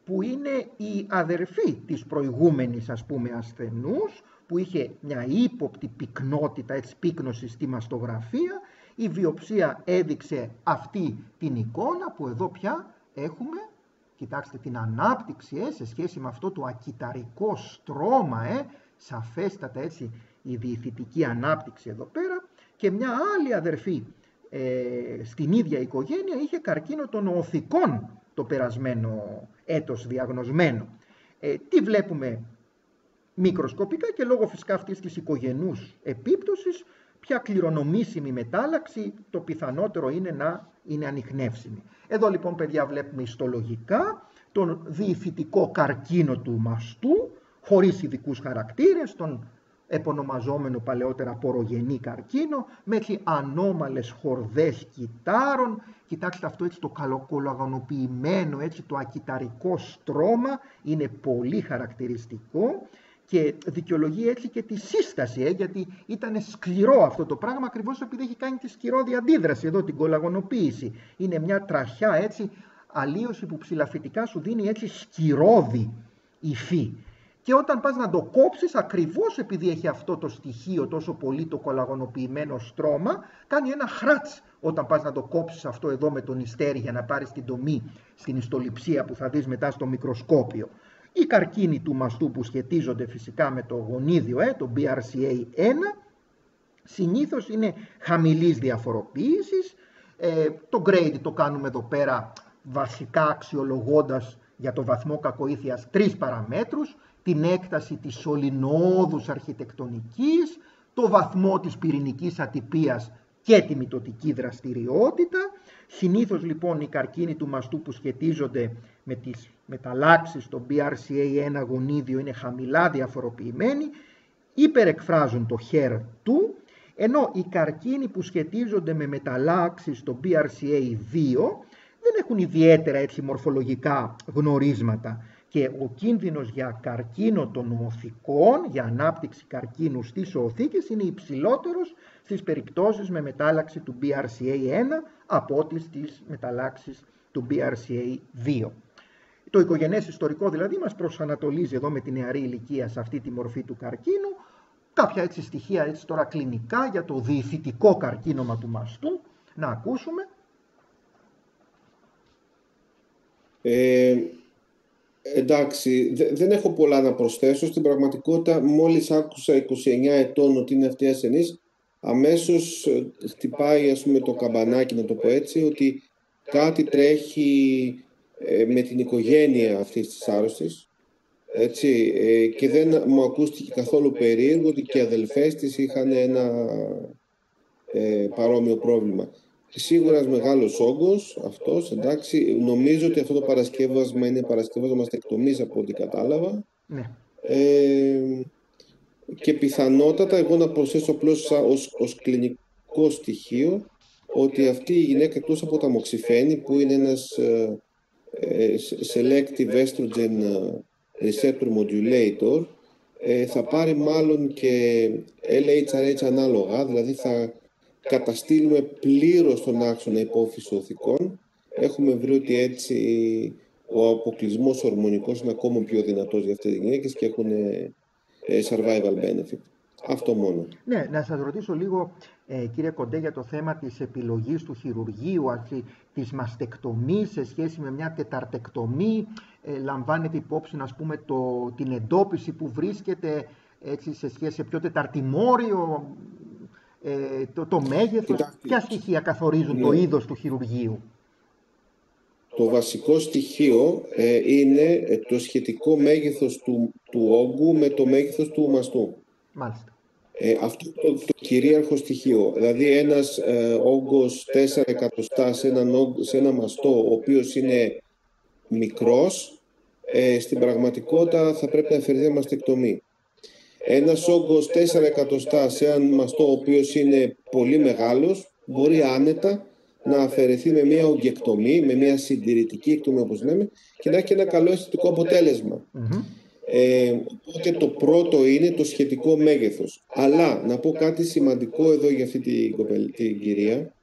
που είναι η αδερφή της προηγούμενης ας πούμε ασθενούς που είχε μια ύποπτη πυκνότητα, έτσι πύκνωση στη μαστογραφία. Η βιοψία έδειξε αυτή την εικόνα που εδώ πια έχουμε, κοιτάξτε την ανάπτυξη ε, σε σχέση με αυτό το ακυταρικό στρώμα, ε, σαφέστατα έτσι η διηθητική ανάπτυξη εδώ πέρα και μια άλλη αδερφή ε, στην ίδια οικογένεια είχε καρκίνο των οθικών το περασμένο έτος διαγνωσμένο. Ε, τι βλέπουμε μικροσκοπικά και λόγω φυσικά αυτής της οικογενούς επίπτωσης, ποια κληρονομήσιμη μετάλλαξη το πιθανότερο είναι να είναι ανοιχνεύσιμη. Εδώ λοιπόν παιδιά βλέπουμε ιστολογικά τον διηφυτικό καρκίνο του μαστού, χωρίς ειδικούς χαρακτήρες, τον επωνομαζόμενο παλαιότερα πορογενή καρκίνο, με έτσι ανώμαλες χορδές κυτάρων. Κοιτάξτε αυτό έτσι το καλοκολαγανοποιημένο, έτσι το ακυταρικό στρώμα, είναι πολύ χαρακτηριστικό και δικαιολογεί έτσι και τη σύσταση, ε, γιατί ήταν σκληρό αυτό το πράγμα ακριβώς επειδή έχει κάνει τη σκυρόδη αντίδραση εδώ, την κολαγονοποίηση. Είναι μια τραχιά έτσι αλλίωση που ψηλαφιτικά σου δίνει έτσι σκυρόδη υφή. Και όταν πας να το κόψεις, ακριβώς επειδή έχει αυτό το στοιχείο τόσο πολύ το κολαγονοποιημένο στρώμα, κάνει ένα χράτς όταν πας να το κόψεις αυτό εδώ με τον ιστέρι για να πάρεις την τομή στην ιστοληψία που θα δεις μετά στο μικροσκόπιο. Οι καρκίνοι του μαστού που σχετίζονται φυσικά με το γονίδιο, ε, το BRCA1, συνήθως είναι χαμηλής διαφοροποίησης. Ε, το grade το κάνουμε εδώ πέρα βασικά αξιολογώντας για το βαθμό κακοήθειας τρεις παραμέτρους την έκταση της σωληνόδους αρχιτεκτονικής, το βαθμό της πυρηνικής ατυπίας και τη μυτοτική δραστηριότητα. Συνήθως λοιπόν οι καρκίνοι του μαστού που σχετίζονται με τις μεταλλάξεις στο BRCA1 γονίδιο είναι χαμηλά διαφοροποιημένοι, υπερεκφράζουν το HER2, ενώ οι καρκίνοι που σχετίζονται με μεταλλάξεις στο BRCA2 δεν έχουν ιδιαίτερα έτσι μορφολογικά γνωρίσματα και ο κίνδυνος για καρκίνο των οθικών, για ανάπτυξη καρκίνου στις οθήκες είναι υψηλότερος στις περιπτώσεις με μετάλλαξη του BRCA1 από ό,τι στις μεταλλάξεις του BRCA2. Το οικογενές ιστορικό δηλαδή μας προσανατολίζει εδώ με την νεαρή ηλικία σε αυτή τη μορφή του καρκίνου. Κάποια έτσι στοιχεία έτσι τώρα κλινικά για το διηθητικό καρκίνωμα του μαστού. Να ακούσουμε. Ε, Εντάξει, δεν έχω πολλά να προσθέσω. Στην πραγματικότητα, μόλις άκουσα 29 ετών ότι είναι αυτή ασθενής, αμέσως ε, χτυπάει ας πούμε, το καμπανάκι, να το πω έτσι, ότι κάτι τρέχει ε, με την οικογένεια αυτής της άρρωστης. Έτσι, ε, και δεν μου ακούστηκε καθόλου περίεργο ότι και οι αδελφές της είχαν ένα παρόμοιο πρόβλημα. Σίγουρα ένας μεγάλος όγκος αυτός, εντάξει. Νομίζω ότι αυτό το παρασκεύασμα είναι παρασκεύασμα μαστεκτομή από ό,τι κατάλαβα. Ναι. Ε, και πιθανότατα, εγώ να προσθέσω απλώς ως κλινικό στοιχείο, ότι αυτή η γυναίκα εκτός από τα μοξιφένη, που είναι ένας ε, ε, selective estrogen ε, receptor modulator, θα πάρει μάλλον και LHRH ανάλογα, δηλαδή θα καταστήλουμε πλήρως τον άξονα υπόφυσης οθικών. Έχουμε βρει ότι έτσι ο αποκλεισμός ορμονικός είναι ακόμα πιο δυνατός για αυτές τις γυναίκες και έχουν ε, survival benefit. Αυτό μόνο. Ναι, να σας ρωτήσω λίγο, ε, κύριε Κοντέ, για το θέμα της επιλογής του χειρουργείου, αρχή, της μαστεκτομής σε σχέση με μια τεταρτεκτομή. Ε, λαμβάνεται υπόψη, ας πούμε, το, την εντόπιση που βρίσκεται έτσι, σε σχέση με ποιο τεταρτημόριο ε, το, το μέγεθος, ποια στοιχεία καθορίζουν το ναι. είδος του χειρουργείου; Το βασικό στοιχείο ε, είναι ε, το σχετικό μέγεθος του, του όγκου με το μέγεθος του μαστού. Μάλιστα. Ε, αυτό το, το κυρίαρχο στοιχείο. Δηλαδή ένας ε, όγκος 4 εκατοστά σε, σε ένα μαστό ο οποίος είναι μικρός, ε, στην πραγματικότητα θα πρέπει να αφαιρεθεί μαστεκτομή. Ένας όγκος 4 εκατοστά σε ένα μαστό ο οποίος είναι πολύ μεγάλος, μπορεί άνετα να αφαιρεθεί με μια ογκεκτομή, με μια συντηρητική εκτομή όπως λέμε και να έχει ένα καλό αισθητικό ε, οπότε το πρώτο είναι το σχετικό μέγεθος. Αλλά να πω κάτι σημαντικό εδώ για αυτή την, την κυρία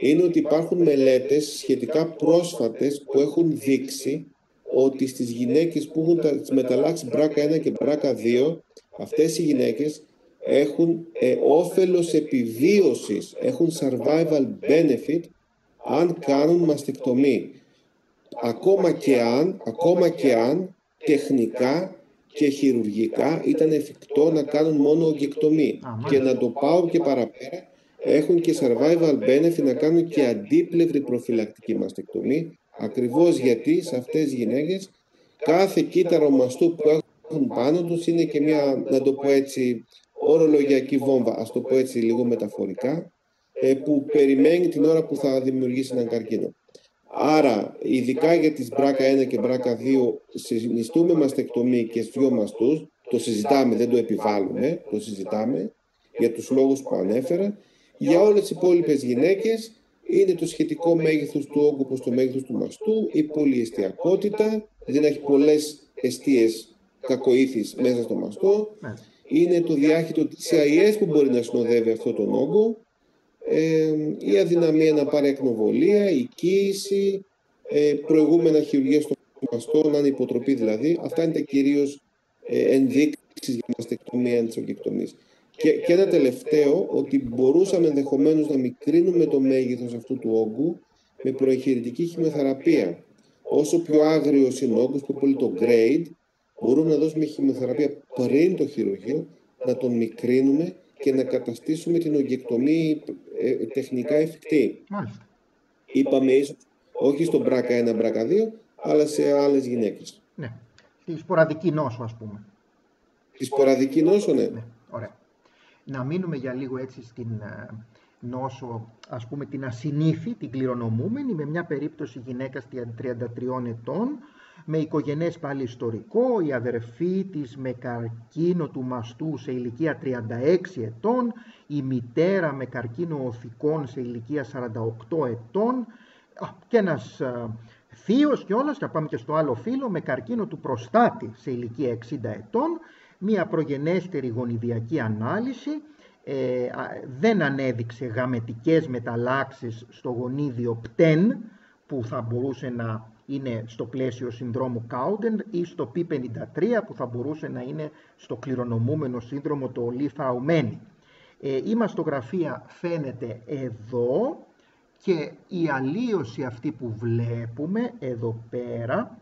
είναι ότι υπάρχουν μελέτες σχετικά πρόσφατες που έχουν δείξει ότι στις γυναίκες που έχουν μεταλλάξεις μπράκα 1 και μπράκα 2 αυτές οι γυναίκες έχουν ε, όφελος επιβίωσης, έχουν survival benefit αν κάνουν μαστεκτομή. Ακόμα και αν, ακόμα και αν τεχνικά και χειρουργικά ήταν εφικτό να κάνουν μόνο ογκεκτομή. Και να το πάω και παραπέρα, έχουν και survival benefit να κάνουν και αντίπλευρη προφυλακτική μαστεκτομή, ακριβώς γιατί σε αυτές τις γυναίκες κάθε κύτταρο μαστού που έχουν πάνω τους είναι και μια, να το πω έτσι, ορολογιακή βόμβα, ας το πω έτσι λίγο μεταφορικά, ε, που περιμένει την ώρα που θα δημιουργήσει έναν καρκίνο. Άρα, ειδικά για τις μπράκα 1 και μπράκα 2, συνιστούμε μαστεκτομή και στους δυο μαστούς, το συζητάμε, δεν το επιβάλλουμε, το συζητάμε, για τους λόγους που ανέφερα. Για όλες τις υπόλοιπες γυναίκες, είναι το σχετικό μέγεθος του όγκου προς το μέγεθος του μαστού, η πολυεστιακότητα, δηλαδή να έχει πολλές εστίες κακοήθης μέσα στο μαστό, ναι. είναι το διάχυτο της CIS που μπορεί να συνοδεύει αυτό τον όγκο, ε, η αδυναμία να πάρει εκνοβολία, η κοίηση, ε, προηγούμενα χειρουργία στο μαστό, να είναι υποτροπή δηλαδή. Αυτά είναι τα κυρίως ε, ενδείξεις για μαστεκτομία αντισογγεκτομή. Και, και ένα τελευταίο, ότι μπορούσαμε ενδεχομένως να μικρύνουμε το μέγεθος αυτού του όγκου με προεχειρητική χημειοθεραπεία. Όσο πιο άγριο είναι ο όγκος, πιο πολύ το grade, μπορούμε να δώσουμε χημειοθεραπεία πριν το χειρουργείο, να τον μικρύνουμε και να καταστήσουμε την ογκεκτομή ε, τεχνικά εφικτή. Μάλιστα. Είπαμε ίσως όχι στον μπράκα 1, μπράκα 2, αλλά σε άλλες γυναίκες. Ναι. Στη σποραδική νόσο, ας πούμε. Στη σποραδική νόσο, ναι. ναι. Ωραία. Να μείνουμε για λίγο έτσι στην ε, νόσο, ας πούμε την ασυνήθη, την κληρονομούμενη, με μια περίπτωση γυναίκας 33 ετών, με οικογενές πάλι ιστορικό, η αδερφή της με καρκίνο του μαστού σε ηλικία 36 ετών, η μητέρα με καρκίνο οθικών σε ηλικία 48 ετών και ένας θείος και όλας, και πάμε και στο άλλο φίλο, με καρκίνο του προστάτη σε ηλικία 60 ετών, μία προγενέστερη γονιδιακή ανάλυση, ε, δεν ανέδειξε γαμετικές μεταλλάξεις στο γονίδιο πτεν, που θα μπορούσε να είναι στο πλαίσιο συνδρόμου Κάουντεν ή στο P53 που θα μπορούσε να είναι στο κληρονομούμενο σύνδρομο το Λιφραουμένη. Ε, η μαστογραφία φαίνεται εδώ και η αλλίωση αυτή που βλέπουμε εδώ πέρα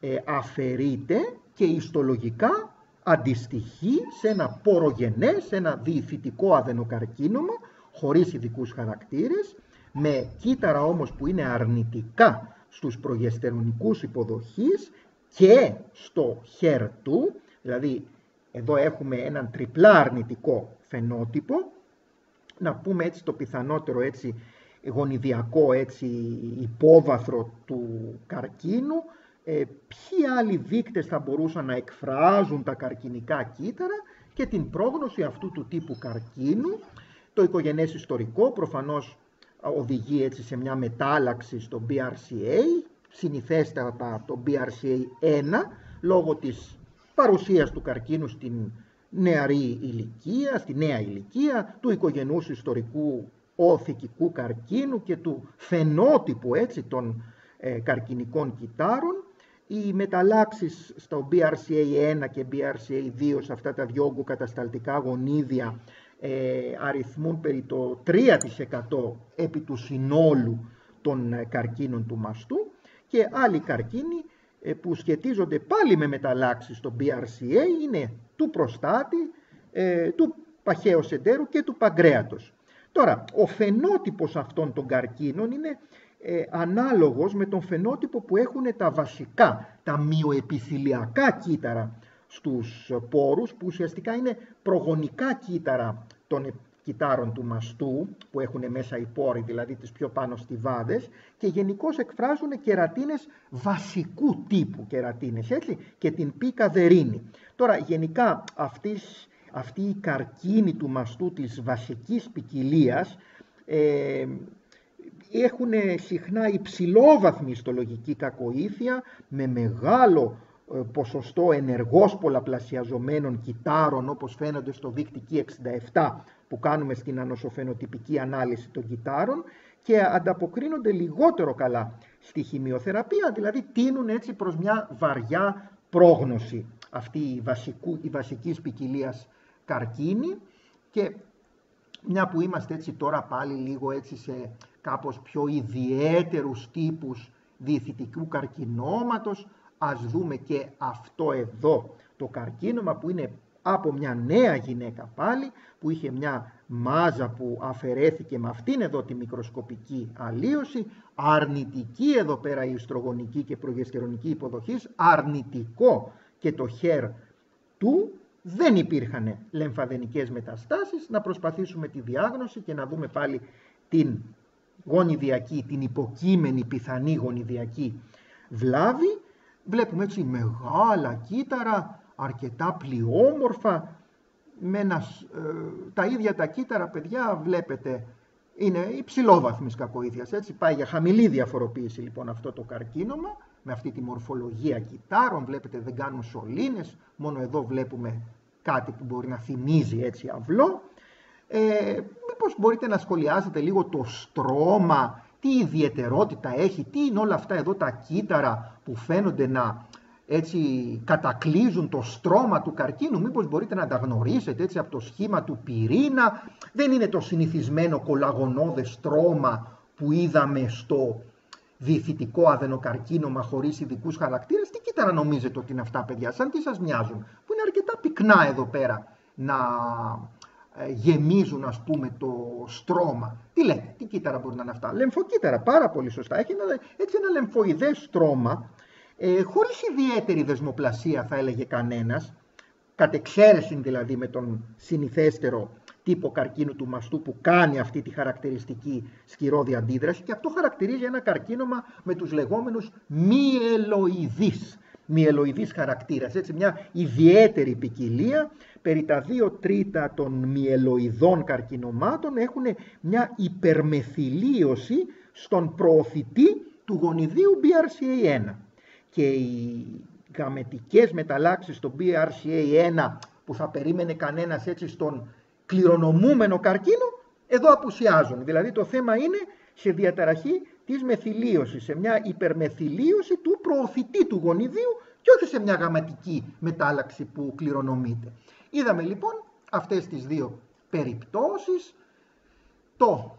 ε, αφαιρείται και ιστολογικά αντιστοιχεί σε ένα πορογενές, σε ένα διηφυτικό αδενοκαρκίνωμα χωρίς ειδικούς χαρακτήρες, με κύτταρα όμως που είναι αρνητικά στους προγεστερονικούς υποδοχής και στο του, δηλαδή εδώ έχουμε έναν τριπλά αρνητικό φαινότυπο, να πούμε έτσι το πιθανότερο έτσι γονιδιακό έτσι υπόβαθρο του καρκίνου, ε, ποιοι άλλοι δείκτες θα μπορούσαν να εκφράζουν τα καρκινικά κύτταρα και την πρόγνωση αυτού του τύπου καρκίνου, το οικογενές ιστορικό προφανώς οδηγεί έτσι σε μια μετάλλαξη στο BRCA, συνηθέστατα το BRCA1, λόγω της παρουσίας του καρκίνου στην νεαρή ηλικία, στη νέα ηλικία, του οικογενούς ιστορικού οθικικού καρκίνου και του φαινότυπου έτσι των ε, καρκινικών κυτάρων. Οι μεταλλάξεις στο BRCA1 και BRCA2 σε αυτά τα δυο κατασταλτικά γονίδια ε, αριθμούν περί το 3% επί του συνόλου των ε, καρκίνων του μαστού και άλλοι καρκίνοι ε, που σχετίζονται πάλι με μεταλλάξεις στο BRCA είναι του προστάτη, του παχαίου εντέρου και του παγκρέατος. Τώρα, ο φαινότυπος αυτών των καρκίνων είναι ε, ανάλογος με τον φαινότυπο που έχουν τα βασικά, τα μυοεπιθυλιακά κύτταρα στους πόρους που ουσιαστικά είναι προγονικά κύτταρα των κυτάρων του μαστού που έχουν μέσα οι πόροι, δηλαδή τις πιο πάνω στιβάδες και γενικώς εκφράζουν κερατίνες βασικού τύπου κερατίνες, έτσι, και την πίκα δερίνη. Τώρα γενικά αυτής, αυτή η καρκίνη του μαστού της βασικής ποικιλίας ε, έχουν συχνά υψηλόβαθμη ιστολογική κακοήθεια με μεγάλο ε, ποσοστό ενεργώς πολλαπλασιαζομένων κυτάρων όπως φαίνονται στο δείκτικη 67 που κάνουμε στην ανοσοφενοτυπική ανάλυση των κυτάρων και ανταποκρίνονται λιγότερο καλά στη χημειοθεραπεία, δηλαδή τίνουν έτσι προς μια βαριά πρόγνωση. Αυτή η, βασικού, η βασικής ποικιλίας καρκίνη. Και μια που είμαστε έτσι τώρα πάλι λίγο έτσι σε κάπως πιο ιδιαίτερους τύπους διηθητικού καρκινώματος, ας δούμε και αυτό εδώ το καρκίνωμα που είναι από μια νέα γυναίκα πάλι που είχε μια μάζα που αφαιρέθηκε με αυτήν εδώ τη μικροσκοπική αλλίωση, αρνητική εδώ πέρα η ιστρογονική και προγεστερονική υποδοχής, αρνητικό και το χέρ του, δεν υπήρχαν λεμφαδενικές μεταστάσεις, να προσπαθήσουμε τη διάγνωση και να δούμε πάλι την γονιδιακή, την υποκείμενη πιθανή γονιδιακή βλάβη. Βλέπουμε έτσι μεγάλα κύτταρα, αρκετά πλειόμορφα, με ε, τα ίδια τα κύτταρα, παιδιά, βλέπετε, είναι υψηλόβαθμης κακοήθειας, έτσι, πάει για χαμηλή διαφοροποίηση λοιπόν αυτό το καρκίνωμα, με αυτή τη μορφολογία κυτάρων, βλέπετε δεν κάνουν σωλήνες, μόνο εδώ βλέπουμε κάτι που μπορεί να θυμίζει έτσι αυλό. Ε, μήπως μπορείτε να σχολιάσετε λίγο το στρώμα, τι ιδιαιτερότητα έχει, τι είναι όλα αυτά εδώ τα κύτταρα που φαίνονται να έτσι κατακλείζουν το στρώμα του καρκίνου, μήπως μπορείτε να τα γνωρίσετε έτσι από το σχήμα του πυρήνα; Δεν είναι το συνηθισμένο κολαγονώδες στρώμα που είδαμε στο διηθητικό αδενοκαρκίνωμα χωρίς ειδικούς χαρακτήρες; Τι κύτταρα νομίζετε ότι είναι αυτά παιδιά, σαν τι σας μοιάζουν, που είναι αρκετά πυκνά εδώ πέρα να ε, γεμίζουν ας πούμε το στρώμα. Τι λέτε, τι κύτταρα μπορεί να είναι αυτά; Λεμφοκύτταρα, πάρα πολύ σωστά. Έχει ένα, έτσι ένα λεμφοειδές στρώμα ε, χωρίς ιδιαίτερη δεσμοπλασία θα έλεγε κανένας, κατ' εξαίρεση δηλαδή με τον συνηθέστερο τύπο καρκίνου του μαστού που κάνει αυτή τη χαρακτηριστική σκυρόδια αντίδραση και αυτό χαρακτηρίζει ένα καρκίνωμα με τους λεγόμενους μυελοειδείς, μυελοειδείς χαρακτήρας, έτσι μια ιδιαίτερη ποικιλία, περί τα δύο τρίτα των μυελοειδών καρκινομάτων έχουν μια υπερμεθυλίωση στον προωθητή του γονιδίου BRCA1 και οι γαμετικές μεταλλάξεις στο BRCA1 που θα περίμενε κανένας έτσι στον κληρονομούμενο καρκίνο, εδώ απουσιάζουν. Δηλαδή το θέμα είναι σε διαταραχή της μεθυλίωσης, σε μια υπερμεθυλίωση του προωθητή του γονιδίου και όχι σε μια γαμματική μετάλλαξη που κληρονομείται. Είδαμε λοιπόν αυτές τις δύο περιπτώσεις, το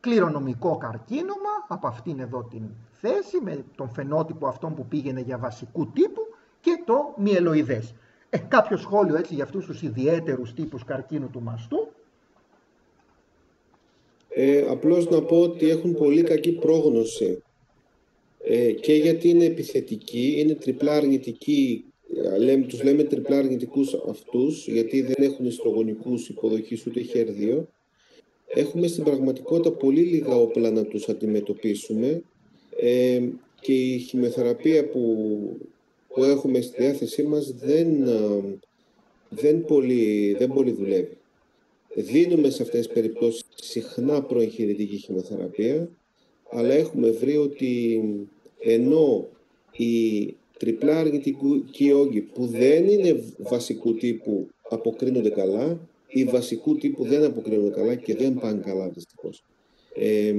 κληρονομικό καρκίνωμα, από αυτήν εδώ την θέση, με τον φαινότυπο αυτόν που πήγαινε για βασικού τύπου και το μυελοειδές. Ε, κάποιο σχόλιο έτσι για αυτούς τους ιδιαίτερους τύπους καρκίνου του μαστού. Ε, απλώς να πω ότι έχουν πολύ κακή πρόγνωση ε, και γιατί είναι επιθετικοί, είναι τριπλά αρνητικοί, ε, λέμε, τους λέμε τριπλά αρνητικούς αυτούς, γιατί δεν έχουν ιστρογονικούς υποδοχής ούτε HER2. Έχουμε στην πραγματικότητα πολύ λίγα όπλα να τους αντιμετωπίσουμε ε, και η χημειοθεραπεία που που έχουμε στη διάθεσή μας δεν, ε, δεν, πολύ, δεν πολύ δουλεύει. Δίνουμε σε αυτές τις περιπτώσεις συχνά προεγχειρητική χημοθεραπεία, αλλά έχουμε βρει ότι ενώ οι τριπλά αργητικοί όγκοι που δεν είναι βασικού τύπου αποκρίνονται καλά, οι βασικού τύπου δεν αποκρίνονται καλά και δεν πάνε καλά δυστυχώς. Ε,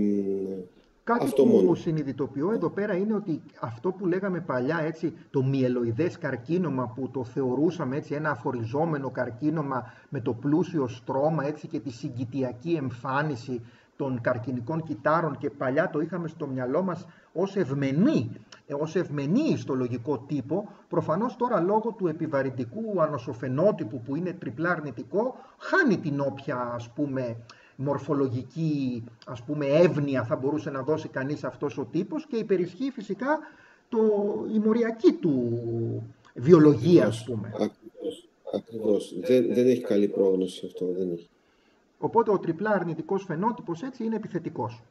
Κάτι αυτό που μόνο. συνειδητοποιώ εδώ πέρα είναι ότι αυτό που λέγαμε παλιά, έτσι, το μυελοειδές καρκίνωμα που το θεωρούσαμε έτσι, ένα αφοριζόμενο καρκίνωμα με το πλούσιο στρώμα έτσι, και τη συγκητιακή εμφάνιση των καρκινικών κυτάρων και παλιά το είχαμε στο μυαλό μας ως ευμενή, ως ευμενή ιστολογικό τύπο, προφανώς τώρα λόγω του επιβαρυντικού ανοσοφενότυπου που είναι τριπλά αρνητικό, χάνει την όποια ας πούμε μορφολογική ας πούμε εύνοια θα μπορούσε να δώσει κανείς αυτός ο τύπος και υπερισχύει φυσικά το, η μοριακή του βιολογία ας πούμε. Ακριβώς, Δεν, δεν έχει καλή πρόγνωση αυτό, δεν έχει. Οπότε ο τριπλά αρνητικός φαινότυπος έτσι είναι επιθετικός.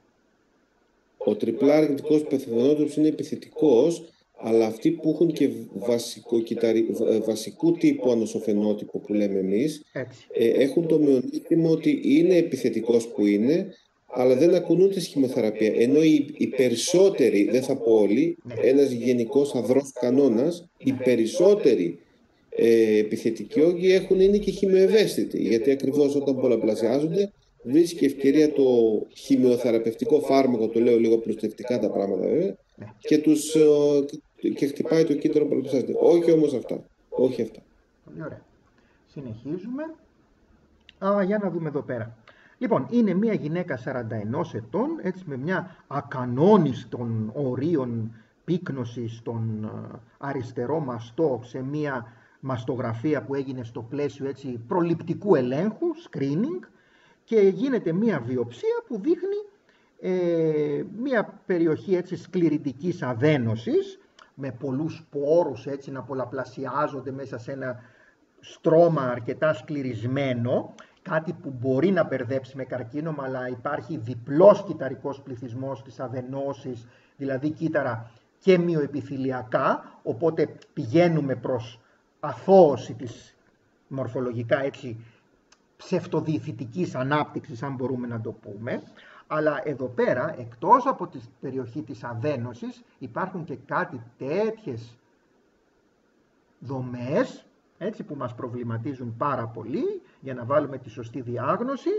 Ο τριπλά αρνητικός φαινότυπος είναι επιθετικός, αλλά αυτοί που έχουν και βασικό, βασικού τύπου ανοσοφενότυπο που λέμε εμείς, ε, έχουν το μειονέκτημα ότι είναι επιθετικός που είναι, αλλά δεν ακούν ούτε χημοθεραπεία. Ενώ οι, οι περισσότεροι, δεν θα πω όλοι, ναι. ένας γενικός αδρός κανόνας, οι περισσότεροι ε, επιθετικοί όγκοι έχουν είναι και χημειοευαίσθητοι. Γιατί ακριβώς όταν πολλαπλασιάζονται, βρίσκει ευκαιρία το χημειοθεραπευτικό φάρμακο, το λέω λίγο πλουστευτικά τα πράγματα βέβαια, ναι. και, τους, ε, και χτυπάει το κύτταρο πολλαπλασιάζεται. Όχι όμως αυτά. Όχι αυτά. Πολύ ωραία. Συνεχίζουμε. Α, για να δούμε εδώ πέρα. Λοιπόν, είναι μια γυναίκα 41 ετών, έτσι με μια ακανόνιστον ορίων πύκνωσης στον ε, αριστερό μαστό σε μια μαστογραφία που έγινε στο πλαίσιο έτσι, προληπτικού ελέγχου, screening, και γίνεται μια βιοψία που δείχνει ε, μια περιοχή έτσι σκληρητικής αδένωσης, με πολλούς πόρους έτσι να πολλαπλασιάζονται μέσα σε ένα στρώμα αρκετά σκληρισμένο, κάτι που μπορεί να μπερδέψει με καρκίνωμα, αλλά υπάρχει διπλός κυταρικός πληθυσμός της αδενώσης, δηλαδή κύτταρα και μειοεπιθυλιακά, οπότε πηγαίνουμε προς αθώωση της μορφολογικά έτσι ψευτοδιηθητικής ανάπτυξης, αν μπορούμε να το πούμε. Αλλά εδώ πέρα, εκτός από τη περιοχή της αδένωσης, υπάρχουν και κάτι τέτοιες δομές, έτσι που μας προβληματίζουν πάρα πολύ, για να βάλουμε τη σωστή διάγνωση,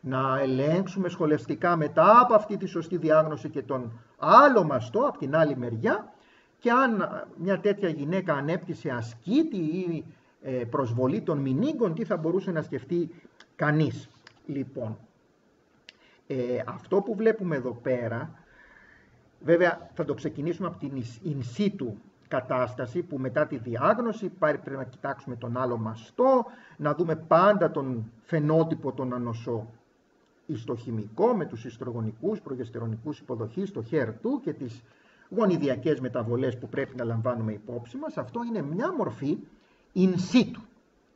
να ελέγξουμε σχολευτικά μετά από αυτή τη σωστή διάγνωση και τον άλλο μαστό από την άλλη μεριά και αν μια τέτοια γυναίκα ανέπτυσε ασκήτη ή ε, προσβολή των μηνύγκων, τι θα μπορούσε να σκεφτεί κανείς. Λοιπόν, ε, αυτό που βλέπουμε εδώ πέρα, βέβαια θα το ξεκινήσουμε από την in situ κατάσταση που μετά τη διάγνωση πρέπει να κοιτάξουμε τον άλλο μαστό, να δούμε πάντα τον φαινότυπο των ανοσό ιστοχημικό με τους ιστρογονικούς, προγεστερονικούς υποδοχής, το HER2 και τις γονιδιακές μεταβολές που πρέπει να λαμβάνουμε υπόψη μας. Αυτό είναι μια μορφή in situ,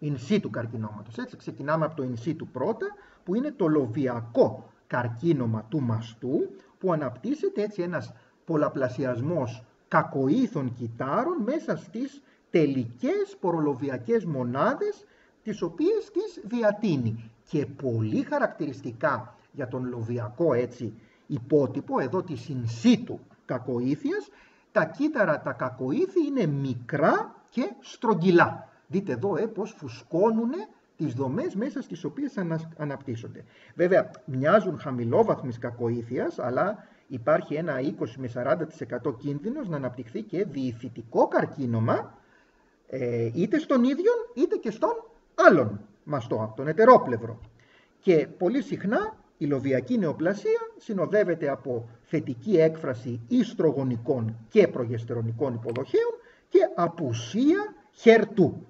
in situ καρκινόματος. Έτσι ξεκινάμε από το in situ πρώτα, που είναι το λοβιακό καρκίνωμα του μαστού, που αναπτύσσεται έτσι ένας πολλαπλασιασμός κακοήθων κυτάρων μέσα στις τελικές πορολοβιακές μονάδες, τις οποίες τις διατείνει. Και πολύ χαρακτηριστικά για τον λοβιακό έτσι υπότυπο, εδώ της in situ κακοήθειας, τα κύτταρα τα κακοήθη είναι μικρά και στρογγυλά. Δείτε εδώ ε, πώς φουσκώνουν τις δομές μέσα στις οποίες αναπτύσσονται. Βέβαια, μοιάζουν χαμηλόβαθμης κακοήθειας, αλλά υπάρχει ένα 20 με 40% κίνδυνος να αναπτυχθεί και διηθητικό καρκίνωμα, ε, είτε στον ίδιο είτε και στον άλλον μαστό, από τον ετερόπλευρο. Και πολύ συχνά η λοβιακή νεοπλασία συνοδεύεται από θετική έκφραση ιστρογονικών και προγεστερονικών υποδοχέων και απουσία χερτού.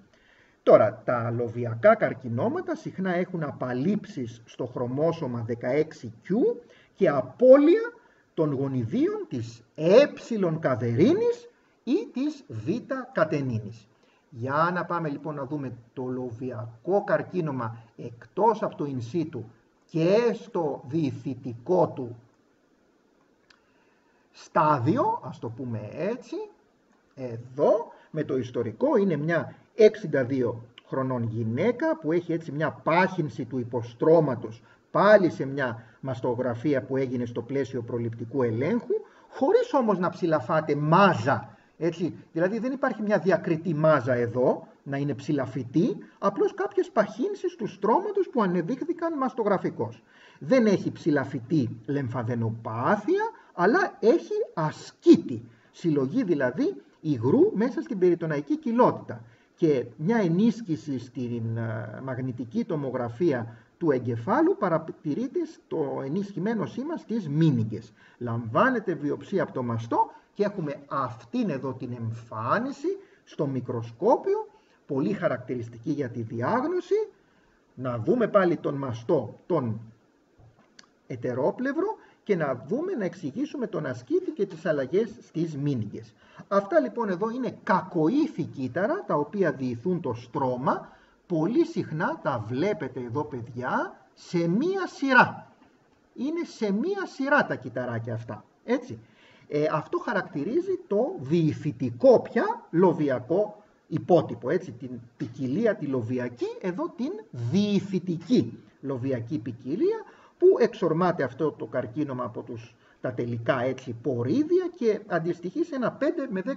Τώρα, τα λοβιακά καρκινώματα συχνά έχουν απαλήψεις στο χρωμόσωμα 16Q και απώλεια των γονιδίων της ε καδερίνης ή της β κατενίνης. Για να πάμε λοιπόν να δούμε το λοβιακό καρκίνωμα εκτός από το in situ και στο διηθητικό του στάδιο, ας το πούμε έτσι, εδώ με το ιστορικό είναι μια 62 χρονών γυναίκα που έχει έτσι μια πάχυνση του υποστρώματος πάλι σε μια μαστογραφία που έγινε στο πλαίσιο προληπτικού ελέγχου, χωρίς όμως να ψηλαφάτε μάζα. Έτσι, δηλαδή δεν υπάρχει μια διακριτή μάζα εδώ, να είναι ψηλαφιτή, απλώς κάποιες παχύνσεις του στρώματος που ανεδείχθηκαν μαστογραφικώς. Δεν έχει ψηλαφιτή λεμφαδενοπάθεια, αλλά έχει ασκήτη, συλλογή δηλαδή υγρού μέσα στην περιτοναϊκή κοιλότητα και μια ενίσχυση στην ε, μαγνητική τομογραφία του εγκεφάλου παρατηρείται στο ενισχυμένο σήμα στις μήνυγκες. Λαμβάνεται βιοψία από το μαστό και έχουμε αυτήν εδώ την εμφάνιση στο μικροσκόπιο, πολύ χαρακτηριστική για τη διάγνωση. Να δούμε πάλι τον μαστό, τον ετερόπλευρο και να δούμε, να εξηγήσουμε τον ασκήτη και τις αλλαγές στις μήνυγκες. Αυτά λοιπόν εδώ είναι κακοήθη τα οποία διηθούν το στρώμα. Πολύ συχνά τα βλέπετε εδώ παιδιά σε μία σειρά. Είναι σε μία σειρά τα κυταράκια αυτά. Έτσι. Ε, αυτό χαρακτηρίζει το διηφυτικό πια λοβιακό υπότυπο. Έτσι, την ποικιλία τη λοβιακή, εδώ την διηφυτική λοβιακή ποικιλία που εξορμάται αυτό το καρκίνωμα από τους, τα τελικά έτσι πορίδια και αντιστοιχεί σε ένα 5 με 10%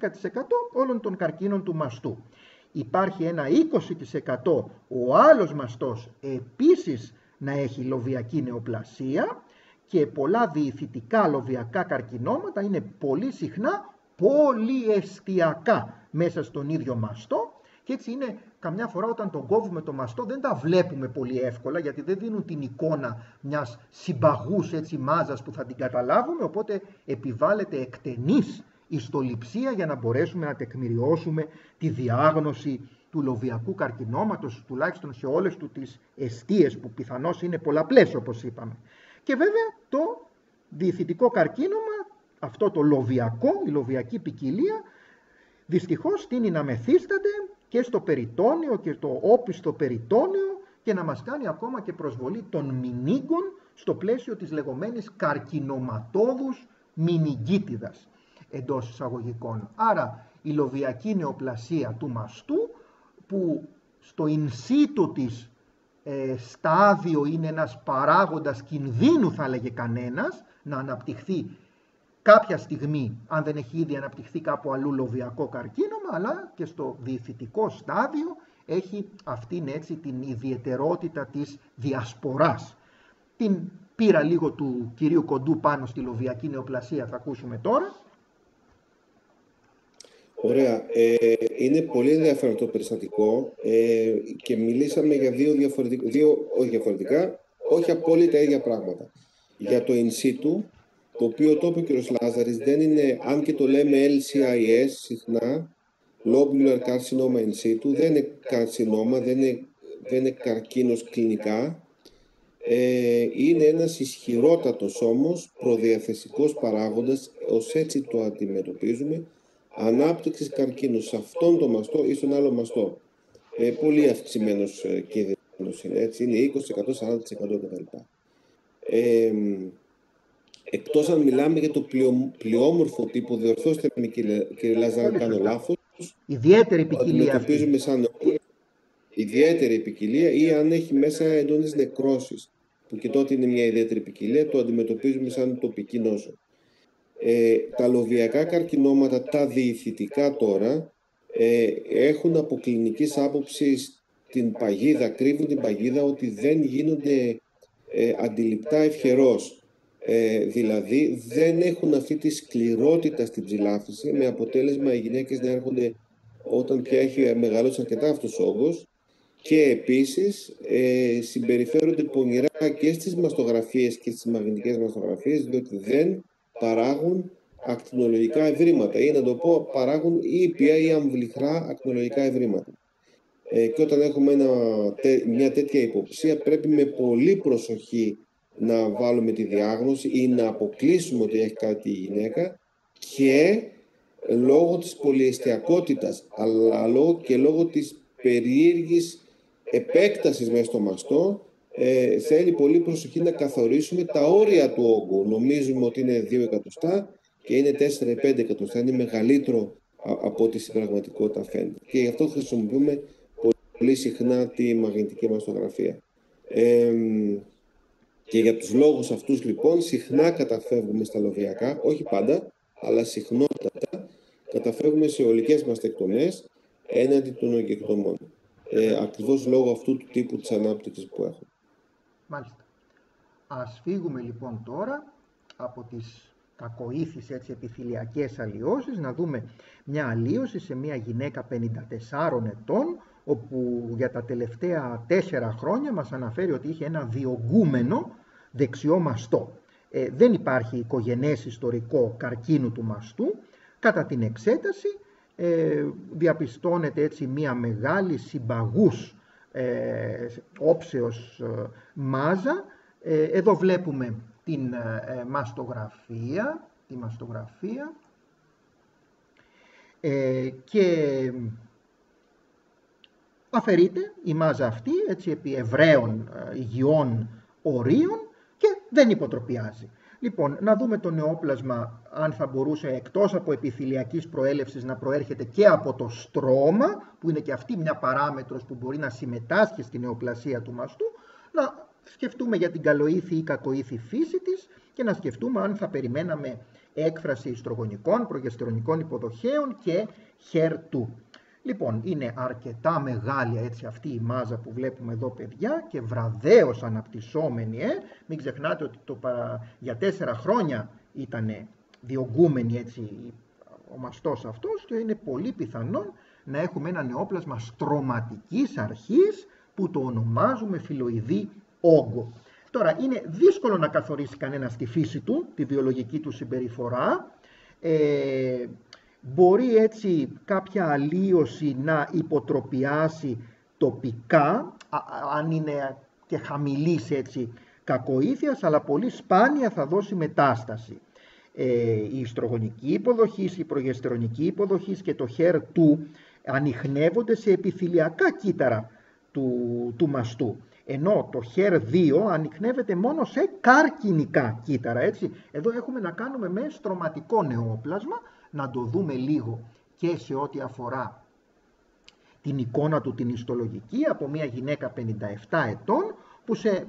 όλων των καρκίνων του μαστού. Υπάρχει ένα 20% ο άλλος μαστός επίσης να έχει λοβιακή νεοπλασία και πολλά διηφυτικά λοβιακά καρκινώματα είναι πολύ συχνά πολυεστιακά μέσα στον ίδιο μαστό και έτσι είναι καμιά φορά όταν τον κόβουμε το μαστό δεν τα βλέπουμε πολύ εύκολα γιατί δεν δίνουν την εικόνα μιας συμπαγούς έτσι μάζας που θα την καταλάβουμε οπότε επιβάλλεται εκτενής ιστοληψία για να μπορέσουμε να τεκμηριώσουμε τη διάγνωση του λοβιακού καρκινώματος τουλάχιστον σε όλες του τις αιστείες που πιθανώς είναι πολλαπλές όπως είπαμε. Και βέβαια το διηθητικό καρκίνωμα, αυτό το λοβιακό, η λοβιακή ποικιλία, δυστυχώς τίνει να μεθύσταται και στο περιτόνιο και το όπιστο περιτόνιο και να μας κάνει ακόμα και προσβολή των μηνύγκων στο πλαίσιο της λεγόμενης καρκινωματόδους μηνυγκίτιδας εντός εισαγωγικών. Άρα η λοβιακή νεοπλασία του μαστού που στο ινσίτο της ε, στάδιο είναι ένας παράγοντας κινδύνου θα έλεγε κανένας να αναπτυχθεί κάποια στιγμή, αν δεν έχει ήδη αναπτυχθεί κάπου αλλού λοβιακό καρκίνωμα, αλλά και στο διεφυτικό στάδιο έχει αυτήν έτσι την ιδιαιτερότητα της διασποράς. Την πήρα λίγο του κυρίου Κοντού πάνω στη λοβιακή νεοπλασία, θα ακούσουμε τώρα. Ωραία. Ε, είναι πολύ ενδιαφέρον το περιστατικό ε, και μιλήσαμε για δύο, διαφορετικά, δύο όχι διαφορετικά, όχι απόλυτα ίδια πράγματα. Για το in situ, το οποίο το είπε ο κ. Λάζαρης, δεν είναι, αν και το λέμε LCIS συχνά, Lobular Carcinoma in situ, δεν είναι καρσινόμα, δεν είναι, δεν είναι καρκίνος κλινικά, ε, είναι ένας ισχυρότατος όμως προδιαθεσικός παράγοντας, ως έτσι το αντιμετωπίζουμε, ανάπτυξης καρκίνους σε αυτόν τον μαστό ή στον άλλο μαστό. Ε, πολύ αυξημένος ε, κίνδυνος είναι. Έτσι, είναι 20%, 40% κτλ. Ε, εκτός αν μιλάμε για το πλειο, πλειόμορφο τύπο, διορθώστε με κύριε, κύριε Λαζάρη, κάνω λάθος. Ιδιαίτερη ποικιλία αυτή. σαν ιδιαίτερη ποικιλία ή αν έχει μέσα εντόνες νεκρώσεις, που και τότε είναι μια ιδιαίτερη ποικιλία, το αντιμετωπίζουμε σαν τοπική νόσο. Ε, τα λοβιακά καρκινώματα, τα διηθητικά τώρα, ε, έχουν από κλινικής άποψης την παγίδα, κρύβουν την παγίδα ότι δεν γίνονται ε, αντιληπτά ευχερός. Ε, δηλαδή δεν έχουν αυτή τη σκληρότητα στην ψηλάφιση με αποτέλεσμα οι γυναίκες να έρχονται όταν πια έχει μεγαλώσει αρκετά αυτός ο όγκος και επίσης ε, συμπεριφέρονται πονηρά και στις μαστογραφίες και στις μαγνητικές μαστογραφίες διότι δεν παράγουν ακτινολογικά ευρήματα ή να το πω παράγουν ήπια ή αμβληχρά ακτινολογικά ευρήματα. Ε, και όταν έχουμε ένα, μια τέτοια υποψία πρέπει με πολύ προσοχή να βάλουμε τη διάγνωση ή να αποκλείσουμε ότι έχει κάτι η γυναίκα και λόγω της πολυεστιακότητας αλλά λόγω και λόγω της περίεργης επέκτασης μέσα στο μαστό ε, θέλει πολύ προσοχή να καθορίσουμε τα όρια του όγκου. Νομίζουμε ότι είναι 2 εκατοστά και είναι 4-5 εκατοστά. Είναι μεγαλύτερο από ό,τι στην πραγματικότητα φαίνεται. Και γι' αυτό χρησιμοποιούμε πολύ συχνά τη μαγνητική μαστογραφία. Ε, και για τους λόγους αυτούς λοιπόν συχνά καταφεύγουμε στα λοβιακά, όχι πάντα, αλλά συχνότατα καταφεύγουμε σε ολικές μαστεκτομές έναντι των ογκεκτομών. Ε, ακριβώς λόγω αυτού του τύπου της ανάπτυξης που έχουμε. Μάλιστα. Ας φύγουμε λοιπόν τώρα από τις κακοήθεις έτσι επιφυλιακές αλλοιώσεις, να δούμε μια αλλίωση σε μια γυναίκα 54 ετών, όπου για τα τελευταία τέσσερα χρόνια μας αναφέρει ότι είχε ένα διωγγούμενο δεξιό μαστό. Ε, δεν υπάρχει οικογενές ιστορικό καρκίνου του μαστού. Κατά την εξέταση ε, διαπιστώνεται έτσι μια μεγάλη συμπαγούς ε, όψεως ε, μάζα. Ε, εδώ βλέπουμε την ε, μαστογραφία, τη μαστογραφία και αφαιρείται η μάζα αυτή έτσι επί ευραίων υγιών ορίων και δεν υποτροπιάζει. Λοιπόν, να δούμε το νεόπλασμα αν θα μπορούσε εκτός από επιθυλιακής προέλευσης να προέρχεται και από το στρώμα, που είναι και αυτή μια παράμετρος που μπορεί να συμμετάσχει στην νεοπλασία του μαστού, να σκεφτούμε για την καλοήθη ή κακοήθη φύση της και να σκεφτούμε αν θα περιμέναμε έκφραση ιστρογονικών, προγεστερονικών υποδοχέων και χερτού. Λοιπόν, είναι αρκετά μεγάλη έτσι αυτή η μάζα που βλέπουμε εδώ παιδιά και βραδέως αναπτυσσόμενη. Ε. Μην ξεχνάτε ότι το για τέσσερα χρόνια ήταν διωγγούμενη έτσι ο μαστός αυτός και είναι πολύ πιθανόν να έχουμε ένα νεόπλασμα στρωματικής αρχής που το ονομάζουμε φιλοειδή όγκο. Τώρα, είναι δύσκολο να καθορίσει κανένας τη φύση του, τη βιολογική του συμπεριφορά. Ε, μπορεί έτσι κάποια αλλίωση να υποτροπιάσει τοπικά, αν είναι και χαμηλής έτσι κακοήθειας, αλλά πολύ σπάνια θα δώσει μετάσταση. Ε, η ιστρογονική υποδοχής, η προγεστερονική υποδοχής και το χέρ του ανοιχνεύονται σε επιθυλιακά κύτταρα του, του μαστού. Ενώ το χέρ 2 ανοιχνεύεται μόνο σε καρκινικά κύτταρα. Έτσι. Εδώ έχουμε να κάνουμε με στρωματικό νεόπλασμα, να το δούμε λίγο και σε ό,τι αφορά την εικόνα του την ιστολογική από μια γυναίκα 57 ετών που σε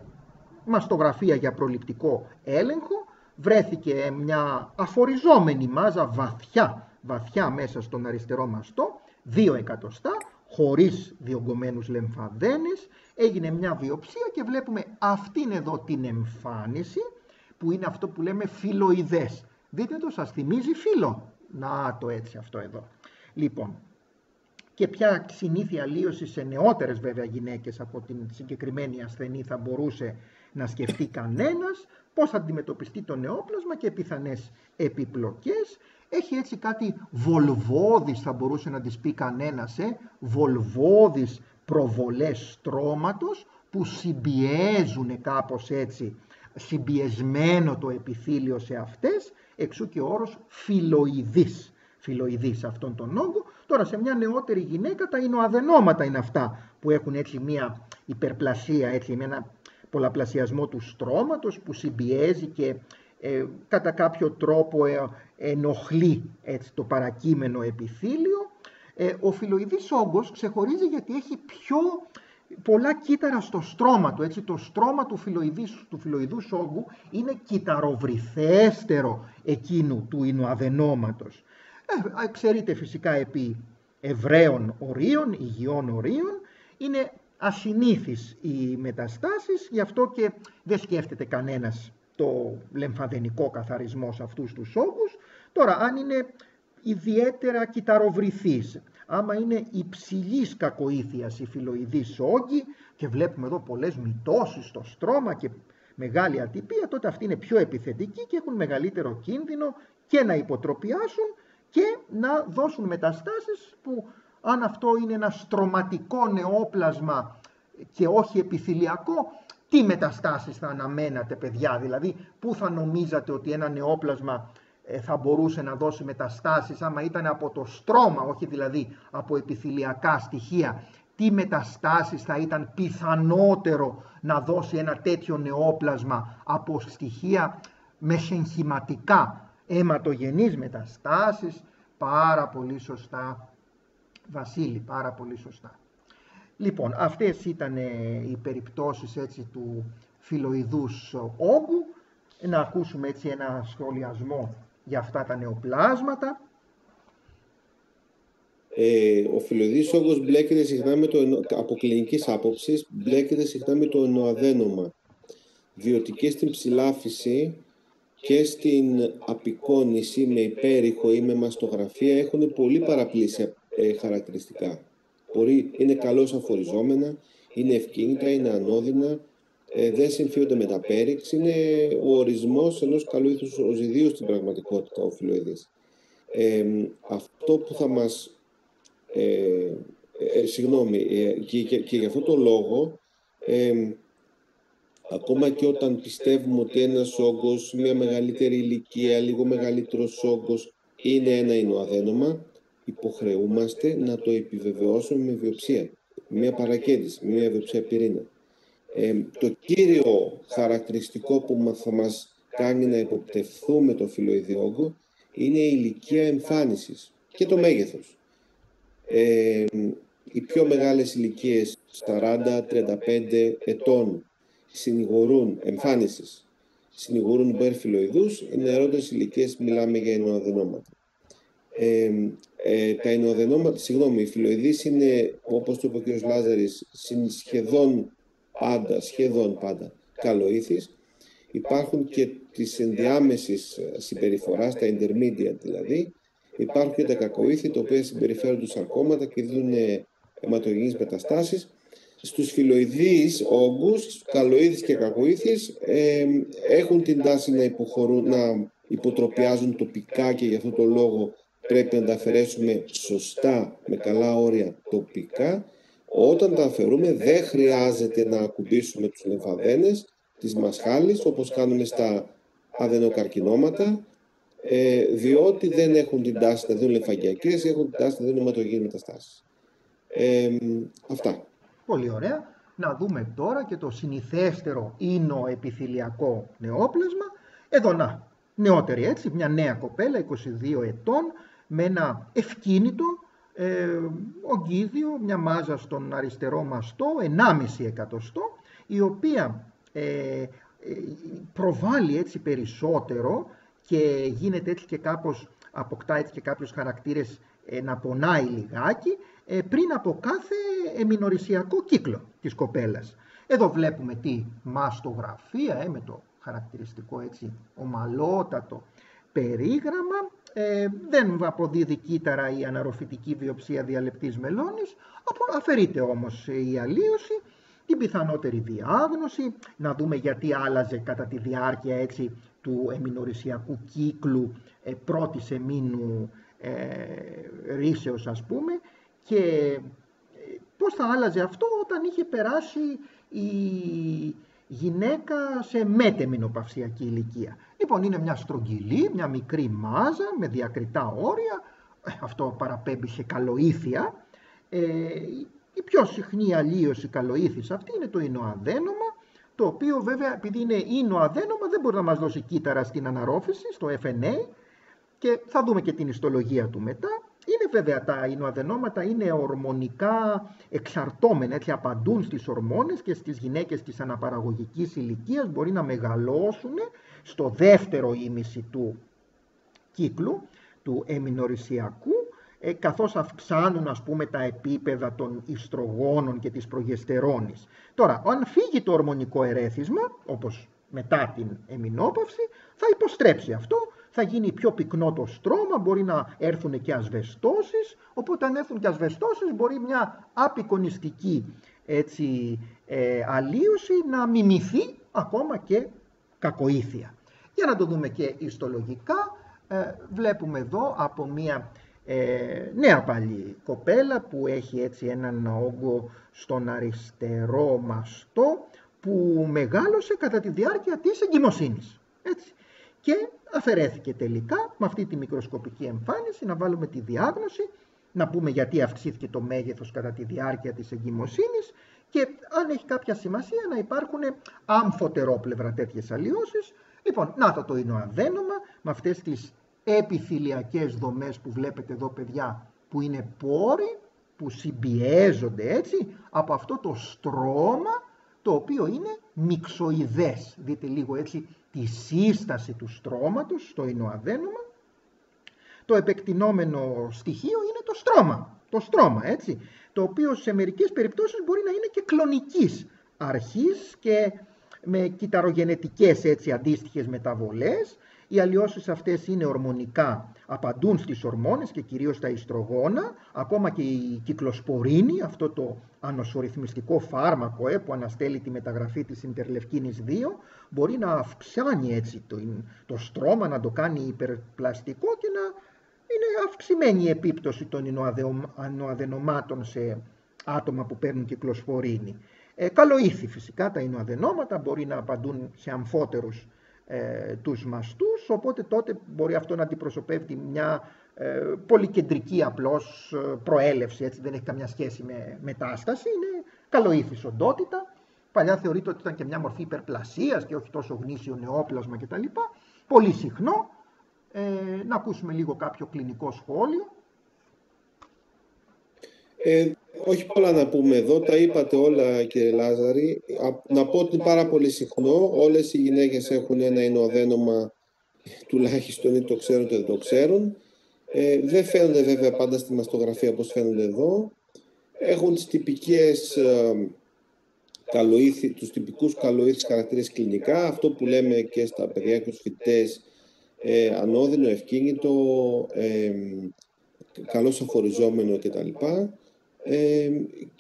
μαστογραφία για προληπτικό έλεγχο βρέθηκε μια αφοριζόμενη μάζα βαθιά, βαθιά μέσα στον αριστερό μαστό, 2 εκατοστά, χωρίς διογκωμένους λεμφαδένες, έγινε μια βιοψία και βλέπουμε αυτήν εδώ την εμφάνιση που είναι αυτό που λέμε φιλοειδές. Δείτε το, σας θυμίζει φύλλο. Να το έτσι αυτό εδώ. Λοιπόν, και ποια συνήθεια αλλίωσης σε νεότερες βέβαια γυναίκες από την συγκεκριμένη ασθενή θα μπορούσε να σκεφτεί κανένας, πώς θα αντιμετωπιστεί το νεόπλασμα και πιθανές επιπλοκές. Έχει έτσι κάτι βολβόδης θα μπορούσε να της πει κανένας, ε; βολβόδης προβολές στρώματος που συμπιέζουν κάπως έτσι συμπιεσμένο το επιθύλιο σε αυτές, εξού και ο όρος φιλοειδής, φιλοειδής αυτόν τον όγκο. Τώρα σε μια νεότερη γυναίκα τα ινοαδενόματα είναι αυτά που έχουν έτσι μια υπερπλασία, έτσι, με ένα πολλαπλασιασμό του στρώματος που συμπιέζει και ε, κατά κάποιο τρόπο ε, ενοχλεί έτσι, το παρακείμενο επιθύλιο. Ε, ο φιλοειδής όγκος ξεχωρίζει γιατί έχει πιο πολλά κύτταρα στο στρώμα του. Έτσι, το στρώμα του, φιλοειδής, του φιλοειδούς όγκου είναι κυταροβριθέστερο εκείνου του ινοαδενόματος. Ε, ξέρετε φυσικά επί ευραίων ορίων, υγιών ορίων, είναι ασυνήθεις οι μεταστάσεις, γι' αυτό και δεν σκέφτεται κανένας το λεμφαδενικό καθαρισμός σε αυτούς τους όγκους. Τώρα, αν είναι ιδιαίτερα κυταροβρυθής, άμα είναι υψηλής κακοήθειας η φιλοειδής όγκη και βλέπουμε εδώ πολλές μυτώσεις στο στρώμα και μεγάλη ατυπία, τότε αυτοί είναι πιο επιθετικοί και έχουν μεγαλύτερο κίνδυνο και να υποτροπιάσουν και να δώσουν μεταστάσεις που αν αυτό είναι ένα στρωματικό νεόπλασμα και όχι επιθυλιακό, τι μεταστάσεις θα αναμένατε παιδιά, δηλαδή πού θα νομίζατε ότι ένα νεόπλασμα ε, θα μπορούσε να δώσει μεταστάσεις άμα ήταν από το στρώμα, όχι δηλαδή από επιθυλιακά στοιχεία. Τι μεταστάσεις θα ήταν πιθανότερο να δώσει ένα τέτοιο νεόπλασμα από στοιχεία μεσενχηματικά, αιματογενείς μεταστάσεις, πάρα πολύ σωστά, Βασίλη, πάρα πολύ σωστά. Λοιπόν, αυτές ήταν ε, οι περιπτώσεις έτσι του φιλοειδούς όγκου. Να ακούσουμε έτσι ένα σχολιασμό για αυτά τα νεοπλάσματα. Ε, ο φιλοειδής όγκος μπλέκεται συχνά με το, από κλινικής άποψης, μπλέκεται συχνά με το εννοαδένομα, διότι και στην ψηλάφιση και στην απεικόνηση με υπέρηχο ή με μαστογραφία έχουν πολύ παραπλήσια ε, χαρακτηριστικά. Μπορεί, είναι καλώς αφοριζόμενα, είναι ευκίνητα, είναι ανώδυνα, ε, δεν συμφίονται με τα πέριξ, είναι ο ορισμός ενός καλού ήθους οζυδίου στην πραγματικότητα, ο φιλοειδής. Ε, αυτό που θα μας... Ε, ε συγγνώμη, ε, και, και, και για αυτό το λόγο, ακόμα και όταν πιστεύουμε ότι ένας όγκος, μια μεγαλύτερη ηλικία, λίγο μεγαλύτερος όγκος, είναι ένα ινοαδένομα, υποχρεούμαστε να το επιβεβαιώσουμε με βιοψία, μια παρακέντηση, μια βιοψία πυρήνα. Ε, το κύριο χαρακτηριστικό που θα μας κάνει να υποπτευθούμε το φιλοϊδιόγκο είναι η ηλικία εμφάνισης και το μέγεθος. Ε, οι πιο μεγάλες ηλικίες 40-35 ετών συνηγορούν εμφάνισης, συνηγορούν υπερφιλοειδούς, οι νεαρότερες ηλικίες μιλάμε για ενοαδενόματα. Ε, ε, τα ενοαδενόματα, συγγνώμη, οι φιλοειδείς είναι, όπως το είπε ο κ. Λάζαρης, σχεδόν πάντα, σχεδόν πάντα καλοήθης. Υπάρχουν και τις ενδιάμεσης συμπεριφοράς, τα intermediate δηλαδή, υπάρχουν και τα κακοήθη, τα οποία συμπεριφέρουν τους σαρκώματα και δίνουν αιματογενείς μεταστάσεις. Στους φιλοειδείς όγκους, καλοήθης και κακοήθης, ε, έχουν την τάση να, υποχωρούν, να υποτροπιάζουν τοπικά και γι' αυτό το λόγο πρέπει να τα αφαιρέσουμε σωστά, με καλά όρια τοπικά. Όταν τα αφαιρούμε δεν χρειάζεται να ακουμπήσουμε τους λεμφαδένες της μασχάλης όπως κάνουμε στα αδενοκαρκινώματα ε, διότι δεν έχουν την τάση να δίνουν λεμφαγιακές, έχουν την τάση να δίνουν αιματογενείς μεταστάσεις. Ε, αυτά. Πολύ ωραία. Να δούμε τώρα και το συνηθέστερο ίνο επιθυλιακό νεόπλασμα. Εδώ να, νεότερη έτσι, μια νέα κοπέλα, 22 ετών, με ένα ευκίνητο ε, ογκίδιο, μια μάζα στον αριστερό μαστό, 1,5 εκατοστό, η οποία ε, ε, προβάλλει έτσι περισσότερο και γίνεται έτσι και κάπως, αποκτά έτσι και κάποιους χαρακτήρες ε, να πονάει λιγάκι ε, πριν από κάθε εμινορισιακό κύκλο της κοπέλας. Εδώ βλέπουμε τη μαστογραφία ε, με το χαρακτηριστικό έτσι ομαλότατο περίγραμμα. Ε, δεν αποδίδει κύτταρα η αναρροφητική βιοψία διαλεπτής μελώνης, αφαιρείται όμως η αλλίωση, την πιθανότερη διάγνωση, να δούμε γιατί άλλαζε κατά τη διάρκεια έτσι του εμινορισιακού κύκλου ε, πρώτης εμίνου ε, ρήσεως ας πούμε και ε, πώς θα άλλαζε αυτό όταν είχε περάσει η γυναίκα σε μετεμινοπαυσιακή ηλικία. Λοιπόν, είναι μια στρογγυλή, μια μικρή μάζα με διακριτά όρια, ε, αυτό παραπέμπει σε καλοήθεια. Ε, η πιο συχνή αλλίωση καλοήθης αυτή είναι το ινοαδένομα, το οποίο βέβαια επειδή είναι ινοαδένομα δεν μπορεί να μας δώσει κύτταρα στην αναρρόφηση, στο FNA, και θα δούμε και την ιστολογία του μετά. Είναι βέβαια τα ινοαδενόματα είναι ορμονικά εξαρτώμενα, έτσι απαντούν στις ορμόνες και στις γυναίκες της αναπαραγωγικής ηλικίας μπορεί να μεγαλώσουν στο δεύτερο ήμιση του κύκλου, του εμινορισιακού, ε, καθώς αυξάνουν ας πούμε τα επίπεδα των ιστρογόνων και της προγεστερόνης. Τώρα, αν φύγει το ορμονικό ερέθισμα, όπως μετά την εμινόπαυση, θα υποστρέψει αυτό θα γίνει πιο πυκνό το στρώμα, μπορεί να έρθουν και ασβεστώσεις, οπότε αν έρθουν και ασβεστώσεις μπορεί μια απεικονιστική έτσι, ε, αλλίωση να μιμηθεί ακόμα και κακοήθεια. Για να το δούμε και ιστολογικά, ε, βλέπουμε εδώ από μια ε, νέα πάλι κοπέλα που έχει έτσι έναν όγκο στον αριστερό μαστό που μεγάλωσε κατά τη διάρκεια της εγκυμοσύνης. Έτσι. Και αφαιρέθηκε τελικά με αυτή τη μικροσκοπική εμφάνιση να βάλουμε τη διάγνωση, να πούμε γιατί αυξήθηκε το μέγεθος κατά τη διάρκεια της εγκυμοσύνης και αν έχει κάποια σημασία να υπάρχουν αμφωτερόπλευρα τέτοιες αλλοιώσεις. Λοιπόν, να το το είναι ο αδένομα με αυτές τις επιθυλιακές δομές που βλέπετε εδώ παιδιά που είναι πόροι που συμπιέζονται έτσι από αυτό το στρώμα το οποίο είναι μυξοειδές. Δείτε λίγο έτσι τη σύσταση του στρώματος στο ινοαδένωμα. Το επεκτηνόμενο στοιχείο είναι το στρώμα, το στρώμα έτσι, το οποίο σε μερικές περιπτώσεις μπορεί να είναι και κλονικής αρχής και με κυταρογενετικές έτσι αντίστοιχες μεταβολές οι αλλοιώσεις αυτές είναι ορμονικά, απαντούν στις ορμόνες και κυρίως τα ιστρογόνα, ακόμα και η κυκλοσπορίνη, αυτό το ανοσορυθμιστικό φάρμακο ε, που αναστέλει τη μεταγραφή της Ιντερλευκίνης 2, μπορεί να αυξάνει έτσι το, το στρώμα, να το κάνει υπερπλαστικό και να είναι αυξημένη η επίπτωση των ινοαδενομάτων σε άτομα που παίρνουν κυκλοσπορίνη. Ε, καλοήθη φυσικά τα ινοαδενόματα μπορεί να απαντούν σε αμφότερους ε, τους μαστούς, οπότε τότε μπορεί αυτό να αντιπροσωπεύει μια ε, πολυκεντρική απλώς ε, προέλευση, έτσι δεν έχει καμιά σχέση με μετάσταση, είναι καλοήθης οντότητα Παλιά θεωρείται ότι ήταν και μια μορφή υπερπλασίας και όχι τόσο γνήσιο νεόπλασμα κτλ. Πολύ συχνό. Ε, να ακούσουμε λίγο κάποιο κλινικό σχόλιο. Ε, όχι πολλά να πούμε εδώ, τα είπατε όλα κύριε Λάζαρη. Να πω ότι είναι πάρα πολύ συχνό. Όλες οι γυναίκες έχουν ένα εινοδένομα, τουλάχιστον είτε το ξέρουν είτε δεν το ξέρουν. Ε, δεν φαίνονται βέβαια πάντα στη μαστογραφία όπως φαίνονται εδώ. Έχουν τις τυπικές ε, καλοήθη, τους τυπικούς καλοήθεις χαρακτήρες κλινικά, αυτό που λέμε και στα παιδιά και τους φοιτητές, ε, ανώδυνο, ευκίνητο, ε, καλώς αφοριζόμενο κτλ. Ε,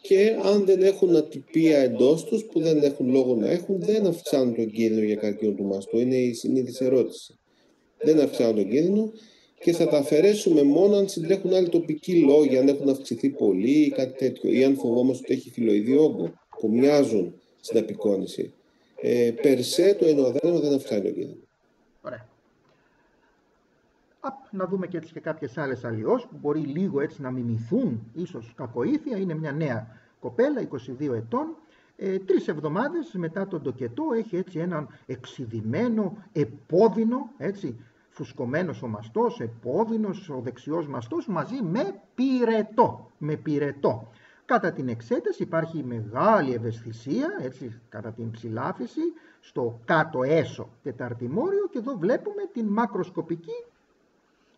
και αν δεν έχουν ατυπία εντός τους, που δεν έχουν λόγο να έχουν, δεν αυξάνουν τον κίνδυνο για καρκίνο του μαστού. Είναι η συνήθις ερώτηση. Δεν αυξάνουν τον κίνδυνο και θα τα αφαιρέσουμε μόνο αν συντρέχουν άλλοι τοπικοί λόγοι, αν έχουν αυξηθεί πολύ ή κάτι τέτοιο, ή αν φοβόμαστε ότι έχει φιλοειδή όγκο, που μοιάζουν στην απεικόνηση. Ε, περσέ το ενωδένο δεν αυξάνει τον κίνδυνο. Ωραία. Να δούμε και έτσι και κάποιες άλλες αλλοιώσεις που μπορεί λίγο έτσι να μιμηθούν ίσως κακοήθεια. Είναι μια νέα κοπέλα, 22 ετών, ε, τρεις εβδομάδες μετά τον τοκετό έχει έτσι έναν εξειδημένο, επώδυνο, έτσι, φουσκωμένος ο μαστός, επώδυνος ο δεξιός μαστός μαζί με πυρετό. Με πυρετό. Κατά την εξέταση υπάρχει μεγάλη ευαισθησία, έτσι, κατά την ψηλάφιση, στο κάτω έσω τεταρτημόριο και εδώ βλέπουμε την μακροσκοπική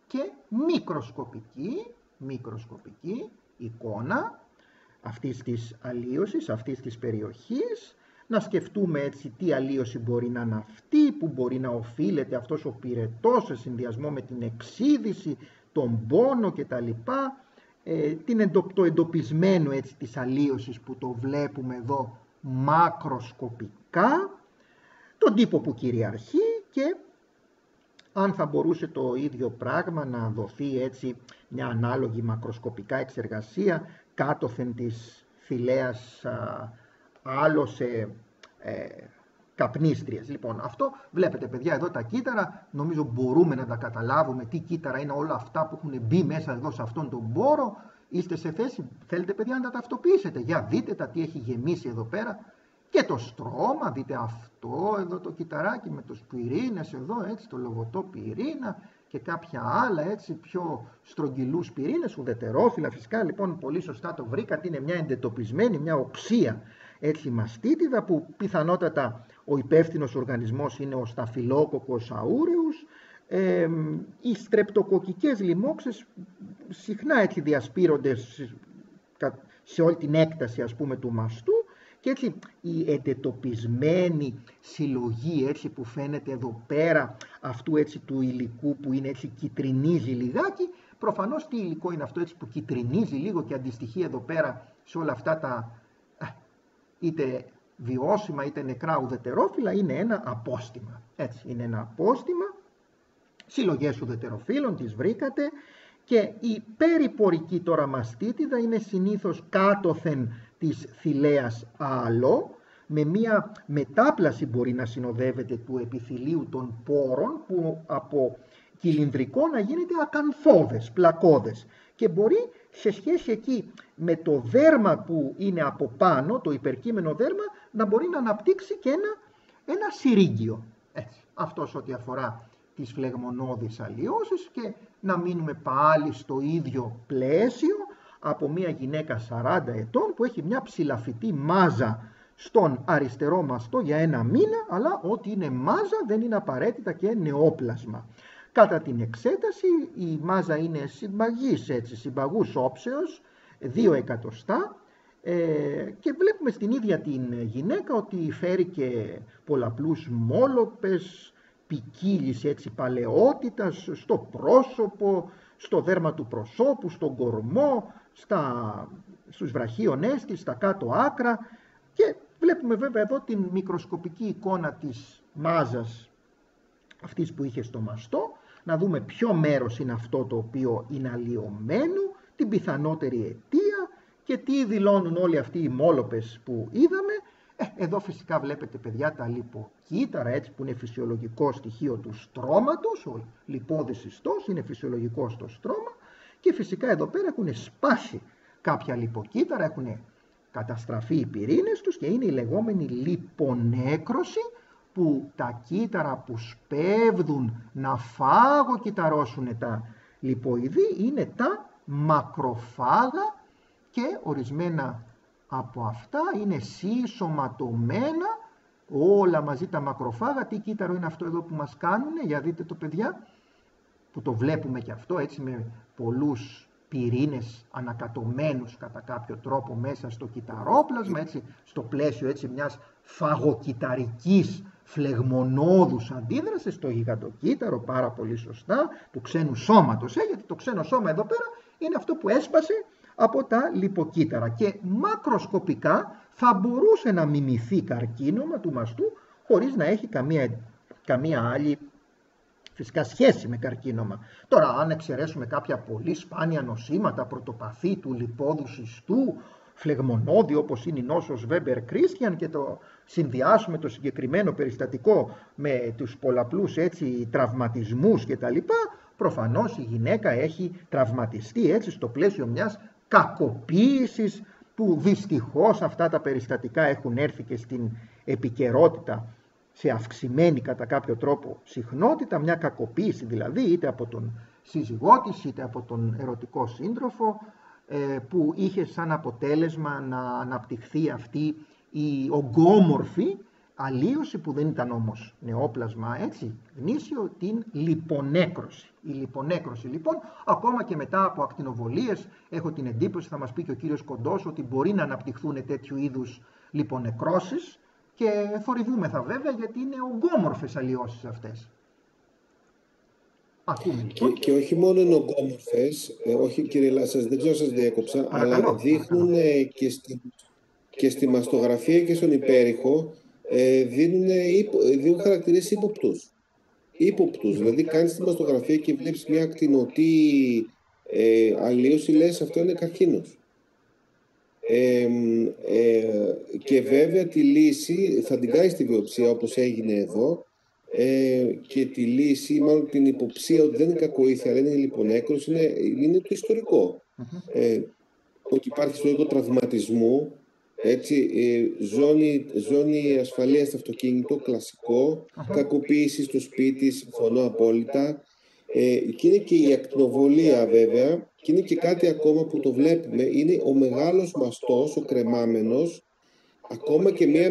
και μικροσκοπική, μικροσκοπική εικόνα αυτής της αλλίωσης, αυτής της περιοχής να σκεφτούμε έτσι τι αλλίωση μπορεί να είναι αυτή, που μπορεί να οφείλεται αυτός ο πυρετός σε συνδυασμό με την εξίδηση, τον πόνο κτλ. Ε, την το εντοπισμένο έτσι της αλλίωσης που το βλέπουμε εδώ μακροσκοπικά, τον τύπο που κυριαρχεί και αν θα μπορούσε το ίδιο πράγμα να δοθεί έτσι μια ανάλογη μακροσκοπικά εξεργασία κάτωθεν της θηλαίας άλλο σε ε, καπνίστριες. Λοιπόν, αυτό βλέπετε παιδιά εδώ τα κύτταρα, νομίζω μπορούμε να τα καταλάβουμε τι κύτταρα είναι όλα αυτά που έχουν μπει μέσα εδώ σε αυτόν τον πόρο. Είστε σε θέση, θέλετε παιδιά να τα ταυτοποιήσετε. Για δείτε τα τι έχει γεμίσει εδώ πέρα. Και το στρώμα, δείτε αυτό εδώ το κυταράκι με τους πυρήνες εδώ έτσι, το λογοτό πυρήνα και κάποια άλλα έτσι πιο στρογγυλούς πυρήνες, ουδετερόφυλλα. Φυσικά λοιπόν πολύ σωστά το βρήκατε, είναι μια εντετοπισμένη, μια οξία έτσι μαστίτιδα που πιθανότατα ο υπεύθυνος οργανισμός είναι ο σταφυλόκοκος αούρεους. Ε, οι στρεπτοκοκικές λοιμώξεις συχνά έτσι διασπείρονται σε όλη την έκταση ας πούμε του μαστού και έτσι η εντετοπισμένη συλλογή έτσι που φαίνεται εδώ πέρα αυτού έτσι του υλικού που είναι έτσι κυτρινίζει λιγάκι προφανώς τι υλικό είναι αυτό έτσι που κυτρινίζει λίγο και αντιστοιχεί εδώ πέρα σε όλα αυτά τα είτε βιώσιμα είτε νεκρά ουδετερόφυλλα είναι ένα απόστημα. Έτσι, είναι ένα απόστημα, συλλογές ουδετεροφύλλων τις βρήκατε και η περιπορική τώρα μαστίτιδα είναι συνήθως κάτωθεν της θηλαίας άλλο, με μία μετάπλαση μπορεί να συνοδεύεται του επιθυλίου των πόρων που από κυλινδρικό να γίνεται ακανθώδες, πλακώδες και μπορεί σε σχέση εκεί με το δέρμα που είναι από πάνω, το υπερκείμενο δέρμα, να μπορεί να αναπτύξει και ένα, ένα συρίγγιο. Έτσι. Αυτός ό,τι αφορά τις φλεγμονώδεις αλλοιώσεις και να μείνουμε πάλι στο ίδιο πλαίσιο από μια γυναίκα 40 ετών που έχει μια ψηλαφιτή μάζα στον αριστερό μαστό για ένα μήνα, αλλά ό,τι είναι μάζα δεν είναι απαραίτητα και νεόπλασμα. Κατά την εξέταση η μάζα είναι συμπαγής έτσι, συμπαγούς όψεως, 2 εκατοστά ε, και βλέπουμε στην ίδια την γυναίκα ότι φέρει και πολλαπλούς μόλοπες, ποικίλης έτσι παλαιότητας στο πρόσωπο, στο δέρμα του προσώπου, στον κορμό, στα, στους βραχίονές της, στα κάτω άκρα και βλέπουμε βέβαια εδώ την μικροσκοπική εικόνα της μάζας αυτής που είχε στο μαστό. Να δούμε ποιο μέρος είναι αυτό το οποίο είναι αλλοιωμένο, την πιθανότερη αιτία και τι δηλώνουν όλοι αυτοί οι μόλοπες που είδαμε. Ε, εδώ φυσικά βλέπετε παιδιά τα λιποκύτταρα έτσι που είναι φυσιολογικό στοιχείο του στρώματος, ο λιπόδης ιστός είναι φυσιολογικό στο στρώμα και φυσικά εδώ πέρα έχουν σπάσει κάποια λιποκύτταρα, έχουν καταστραφεί οι πυρήνες τους και είναι η λεγόμενη λιπονέκρωση που τα κύτταρα που σπέβδουν να φαγοκυταρώσουν τα λιποειδή είναι τα μακροφάγα και ορισμένα από αυτά είναι συσσωματωμένα όλα μαζί τα μακροφάγα. Τι κύτταρο είναι αυτό εδώ που μας κάνουν, για δείτε το παιδιά, που το βλέπουμε και αυτό έτσι με πολλούς πυρήνες ανακατωμένους κατά κάποιο τρόπο μέσα στο κυταρόπλασμα, έτσι, στο πλαίσιο έτσι μιας φαγοκυταρικής φλεγμονώδους αντίδρασης στο γιγαντοκύτταρο, πάρα πολύ σωστά, του ξένου σώματος, ε, γιατί το ξένο σώμα εδώ πέρα είναι αυτό που έσπασε από τα λιποκύτταρα. Και μακροσκοπικά θα μπορούσε να μιμηθεί καρκίνωμα του μαστού χωρίς να έχει καμία, καμία άλλη φυσικά σχέση με καρκίνωμα. Τώρα αν εξαιρέσουμε κάποια πολύ σπάνια νοσήματα, πρωτοπαθή του λιπόδου συστού, φλεγμονώδη όπως είναι η νόσος Weber Christian και το συνδυάσουμε το συγκεκριμένο περιστατικό με τους πολλαπλούς έτσι τραυματισμούς κτλ. Προφανώς η γυναίκα έχει τραυματιστεί έτσι στο πλαίσιο μιας κακοποίησης που δυστυχώς αυτά τα περιστατικά έχουν έρθει και στην επικαιρότητα σε αυξημένη κατά κάποιο τρόπο συχνότητα, μια κακοποίηση δηλαδή είτε από τον σύζυγό της είτε από τον ερωτικό σύντροφο ε, που είχε σαν αποτέλεσμα να αναπτυχθεί αυτή η ογκόμορφη αλλίωση που δεν ήταν όμως νεόπλασμα έτσι γνήσιο την λιπονέκρωση. Η λιπονέκρωση λοιπόν ακόμα και μετά από ακτινοβολίες έχω την εντύπωση θα μας πει και ο κύριος Κοντός ότι μπορεί να αναπτυχθούν τέτοιου είδους λιπονεκρώσεις και θορυβούμεθα βέβαια γιατί είναι ογκόμορφες αλλοιώσεις αυτές. Ακούμε, λοιπόν. και, και, όχι μόνο είναι ογκόμορφες, ε, όχι κύριε Λάσσας, δεν ξέρω σας διέκοψα, αλλά δείχνουν ε, και, στη, και στη μαστογραφία και στον υπέρηχο ε, δίνουν, υπο, δίνουν χαρακτηρίσει ύποπτους. Ύποπτους. Δηλαδή, κάνεις τη μαστογραφία και βλέπεις μια ακτινοτή ε, αλλίωση, λες αυτό είναι καρκίνος. Ε, ε, και βέβαια τη λύση θα την κάνει στη βιοψία όπως έγινε εδώ. Ε, και τη λύση, μάλλον την υποψία ότι δεν είναι κακοήθεια αλλά είναι λιπονέκρος είναι, είναι το ιστορικο ε, ότι υπάρχει ιστορικό τραυματισμού έτσι, ε, ζώνη, ζώνη ασφαλείας στο αυτοκίνητο, κλασικό, κακοποίηση στο σπίτι, συμφωνώ απόλυτα. Ε, και είναι και η ακτινοβολία βέβαια, και είναι και κάτι ακόμα που το βλέπουμε, είναι ο μεγάλος μαστός, ο κρεμάμενος, ακόμα και μια,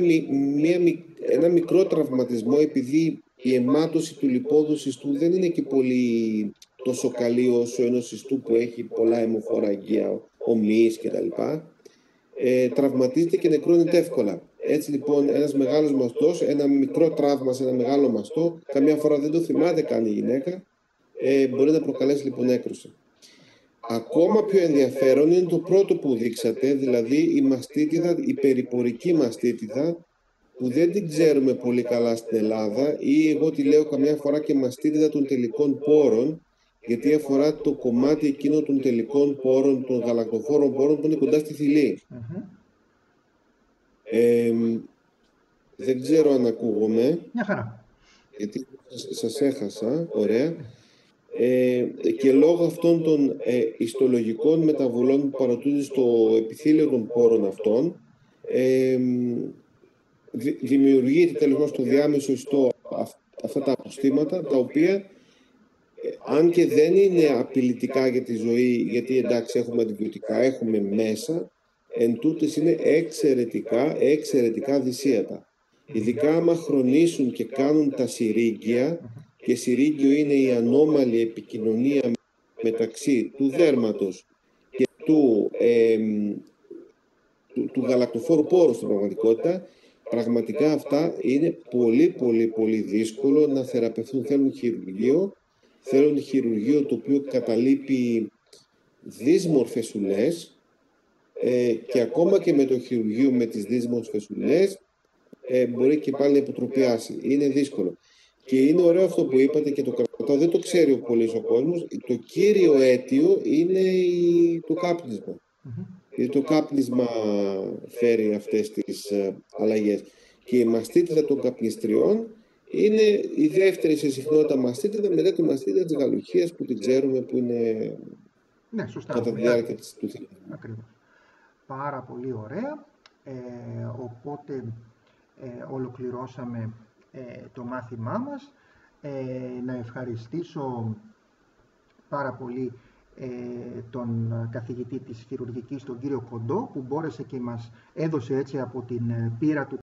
μια, ένα μικρό τραυματισμό, επειδή η αιμάτωση του λιπόδους συστού δεν είναι και πολύ τόσο καλή όσο ενός συστού που έχει πολλά αιμοφοραγγεία, ομοίης κτλ ε, τραυματίζεται και νεκρώνεται εύκολα. Έτσι λοιπόν ένας μεγάλος μαστός, ένα μικρό τραύμα σε ένα μεγάλο μαστό, καμιά φορά δεν το θυμάται καν η γυναίκα, ε, μπορεί να προκαλέσει λοιπόν νέκρωση. Ακόμα πιο ενδιαφέρον είναι το πρώτο που δείξατε, δηλαδή η μαστίτιδα, η περιπορική μαστίτιδα, που δεν την ξέρουμε πολύ καλά στην Ελλάδα ή εγώ τη λέω καμιά φορά και μαστίτιδα των τελικών πόρων, γιατί αφορά το κομμάτι εκείνο των τελικών πόρων, των γαλακτοφόρων πόρων που είναι κοντά στη θηλη δεν ξέρω αν ακούγομαι. Μια χαρά. Γιατί σας έχασα, ωραία. Ε, και λόγω αυτών των ε, ιστολογικών μεταβολών που παρατούνται στο επιθύλιο των πόρων αυτών, ε, δημιουργείται τελικά στο διάμεσο ιστό αυτά τα αποστήματα, τα οποία αν και δεν είναι απειλητικά για τη ζωή, γιατί εντάξει έχουμε αντιβιωτικά, έχουμε μέσα, εν τούτες είναι εξαιρετικά, εξαιρετικά δυσίατα. Ειδικά άμα χρονίσουν και κάνουν τα συρίγγια, και συρίγγιο είναι η ανώμαλη επικοινωνία μεταξύ του δέρματος και του, ε, του, του γαλακτοφόρου πόρου στην πραγματικότητα, πραγματικά αυτά είναι πολύ πολύ πολύ δύσκολο να θεραπευθούν. Θέλουν χειρουργείο θέλουν χειρουργείο το οποίο καταλείπει δύσμορφες ουλές ε, και ακόμα και με το χειρουργείο με τις δύσμορφες ουλές ε, μπορεί και πάλι να υποτροπιάσει. Είναι δύσκολο. Και είναι ωραίο αυτό που είπατε και το κρατάω, δεν το ξέρει ο πολύς ο κόσμος. Το κύριο αίτιο είναι το κάπνισμα. Γιατί το κάπνισμα φέρει αυτές τις ε, αλλαγές. Και η μαστίτιδα των καπνιστριών είναι η δεύτερη σε συχνότητα μαστίτιδα μετά τη μαστίτιδα της γαλουχίας που την ξέρουμε που είναι ναι, σωστά. κατά τη διάρκεια της του Ακριβώς. Πάρα πολύ ωραία. οπότε ολοκληρώσαμε το μάθημά μας. Να ευχαριστήσω πάρα πολύ τον καθηγητή της χειρουργικής, τον κύριο Κοντό, που μπόρεσε και μας έδωσε έτσι από την πείρα του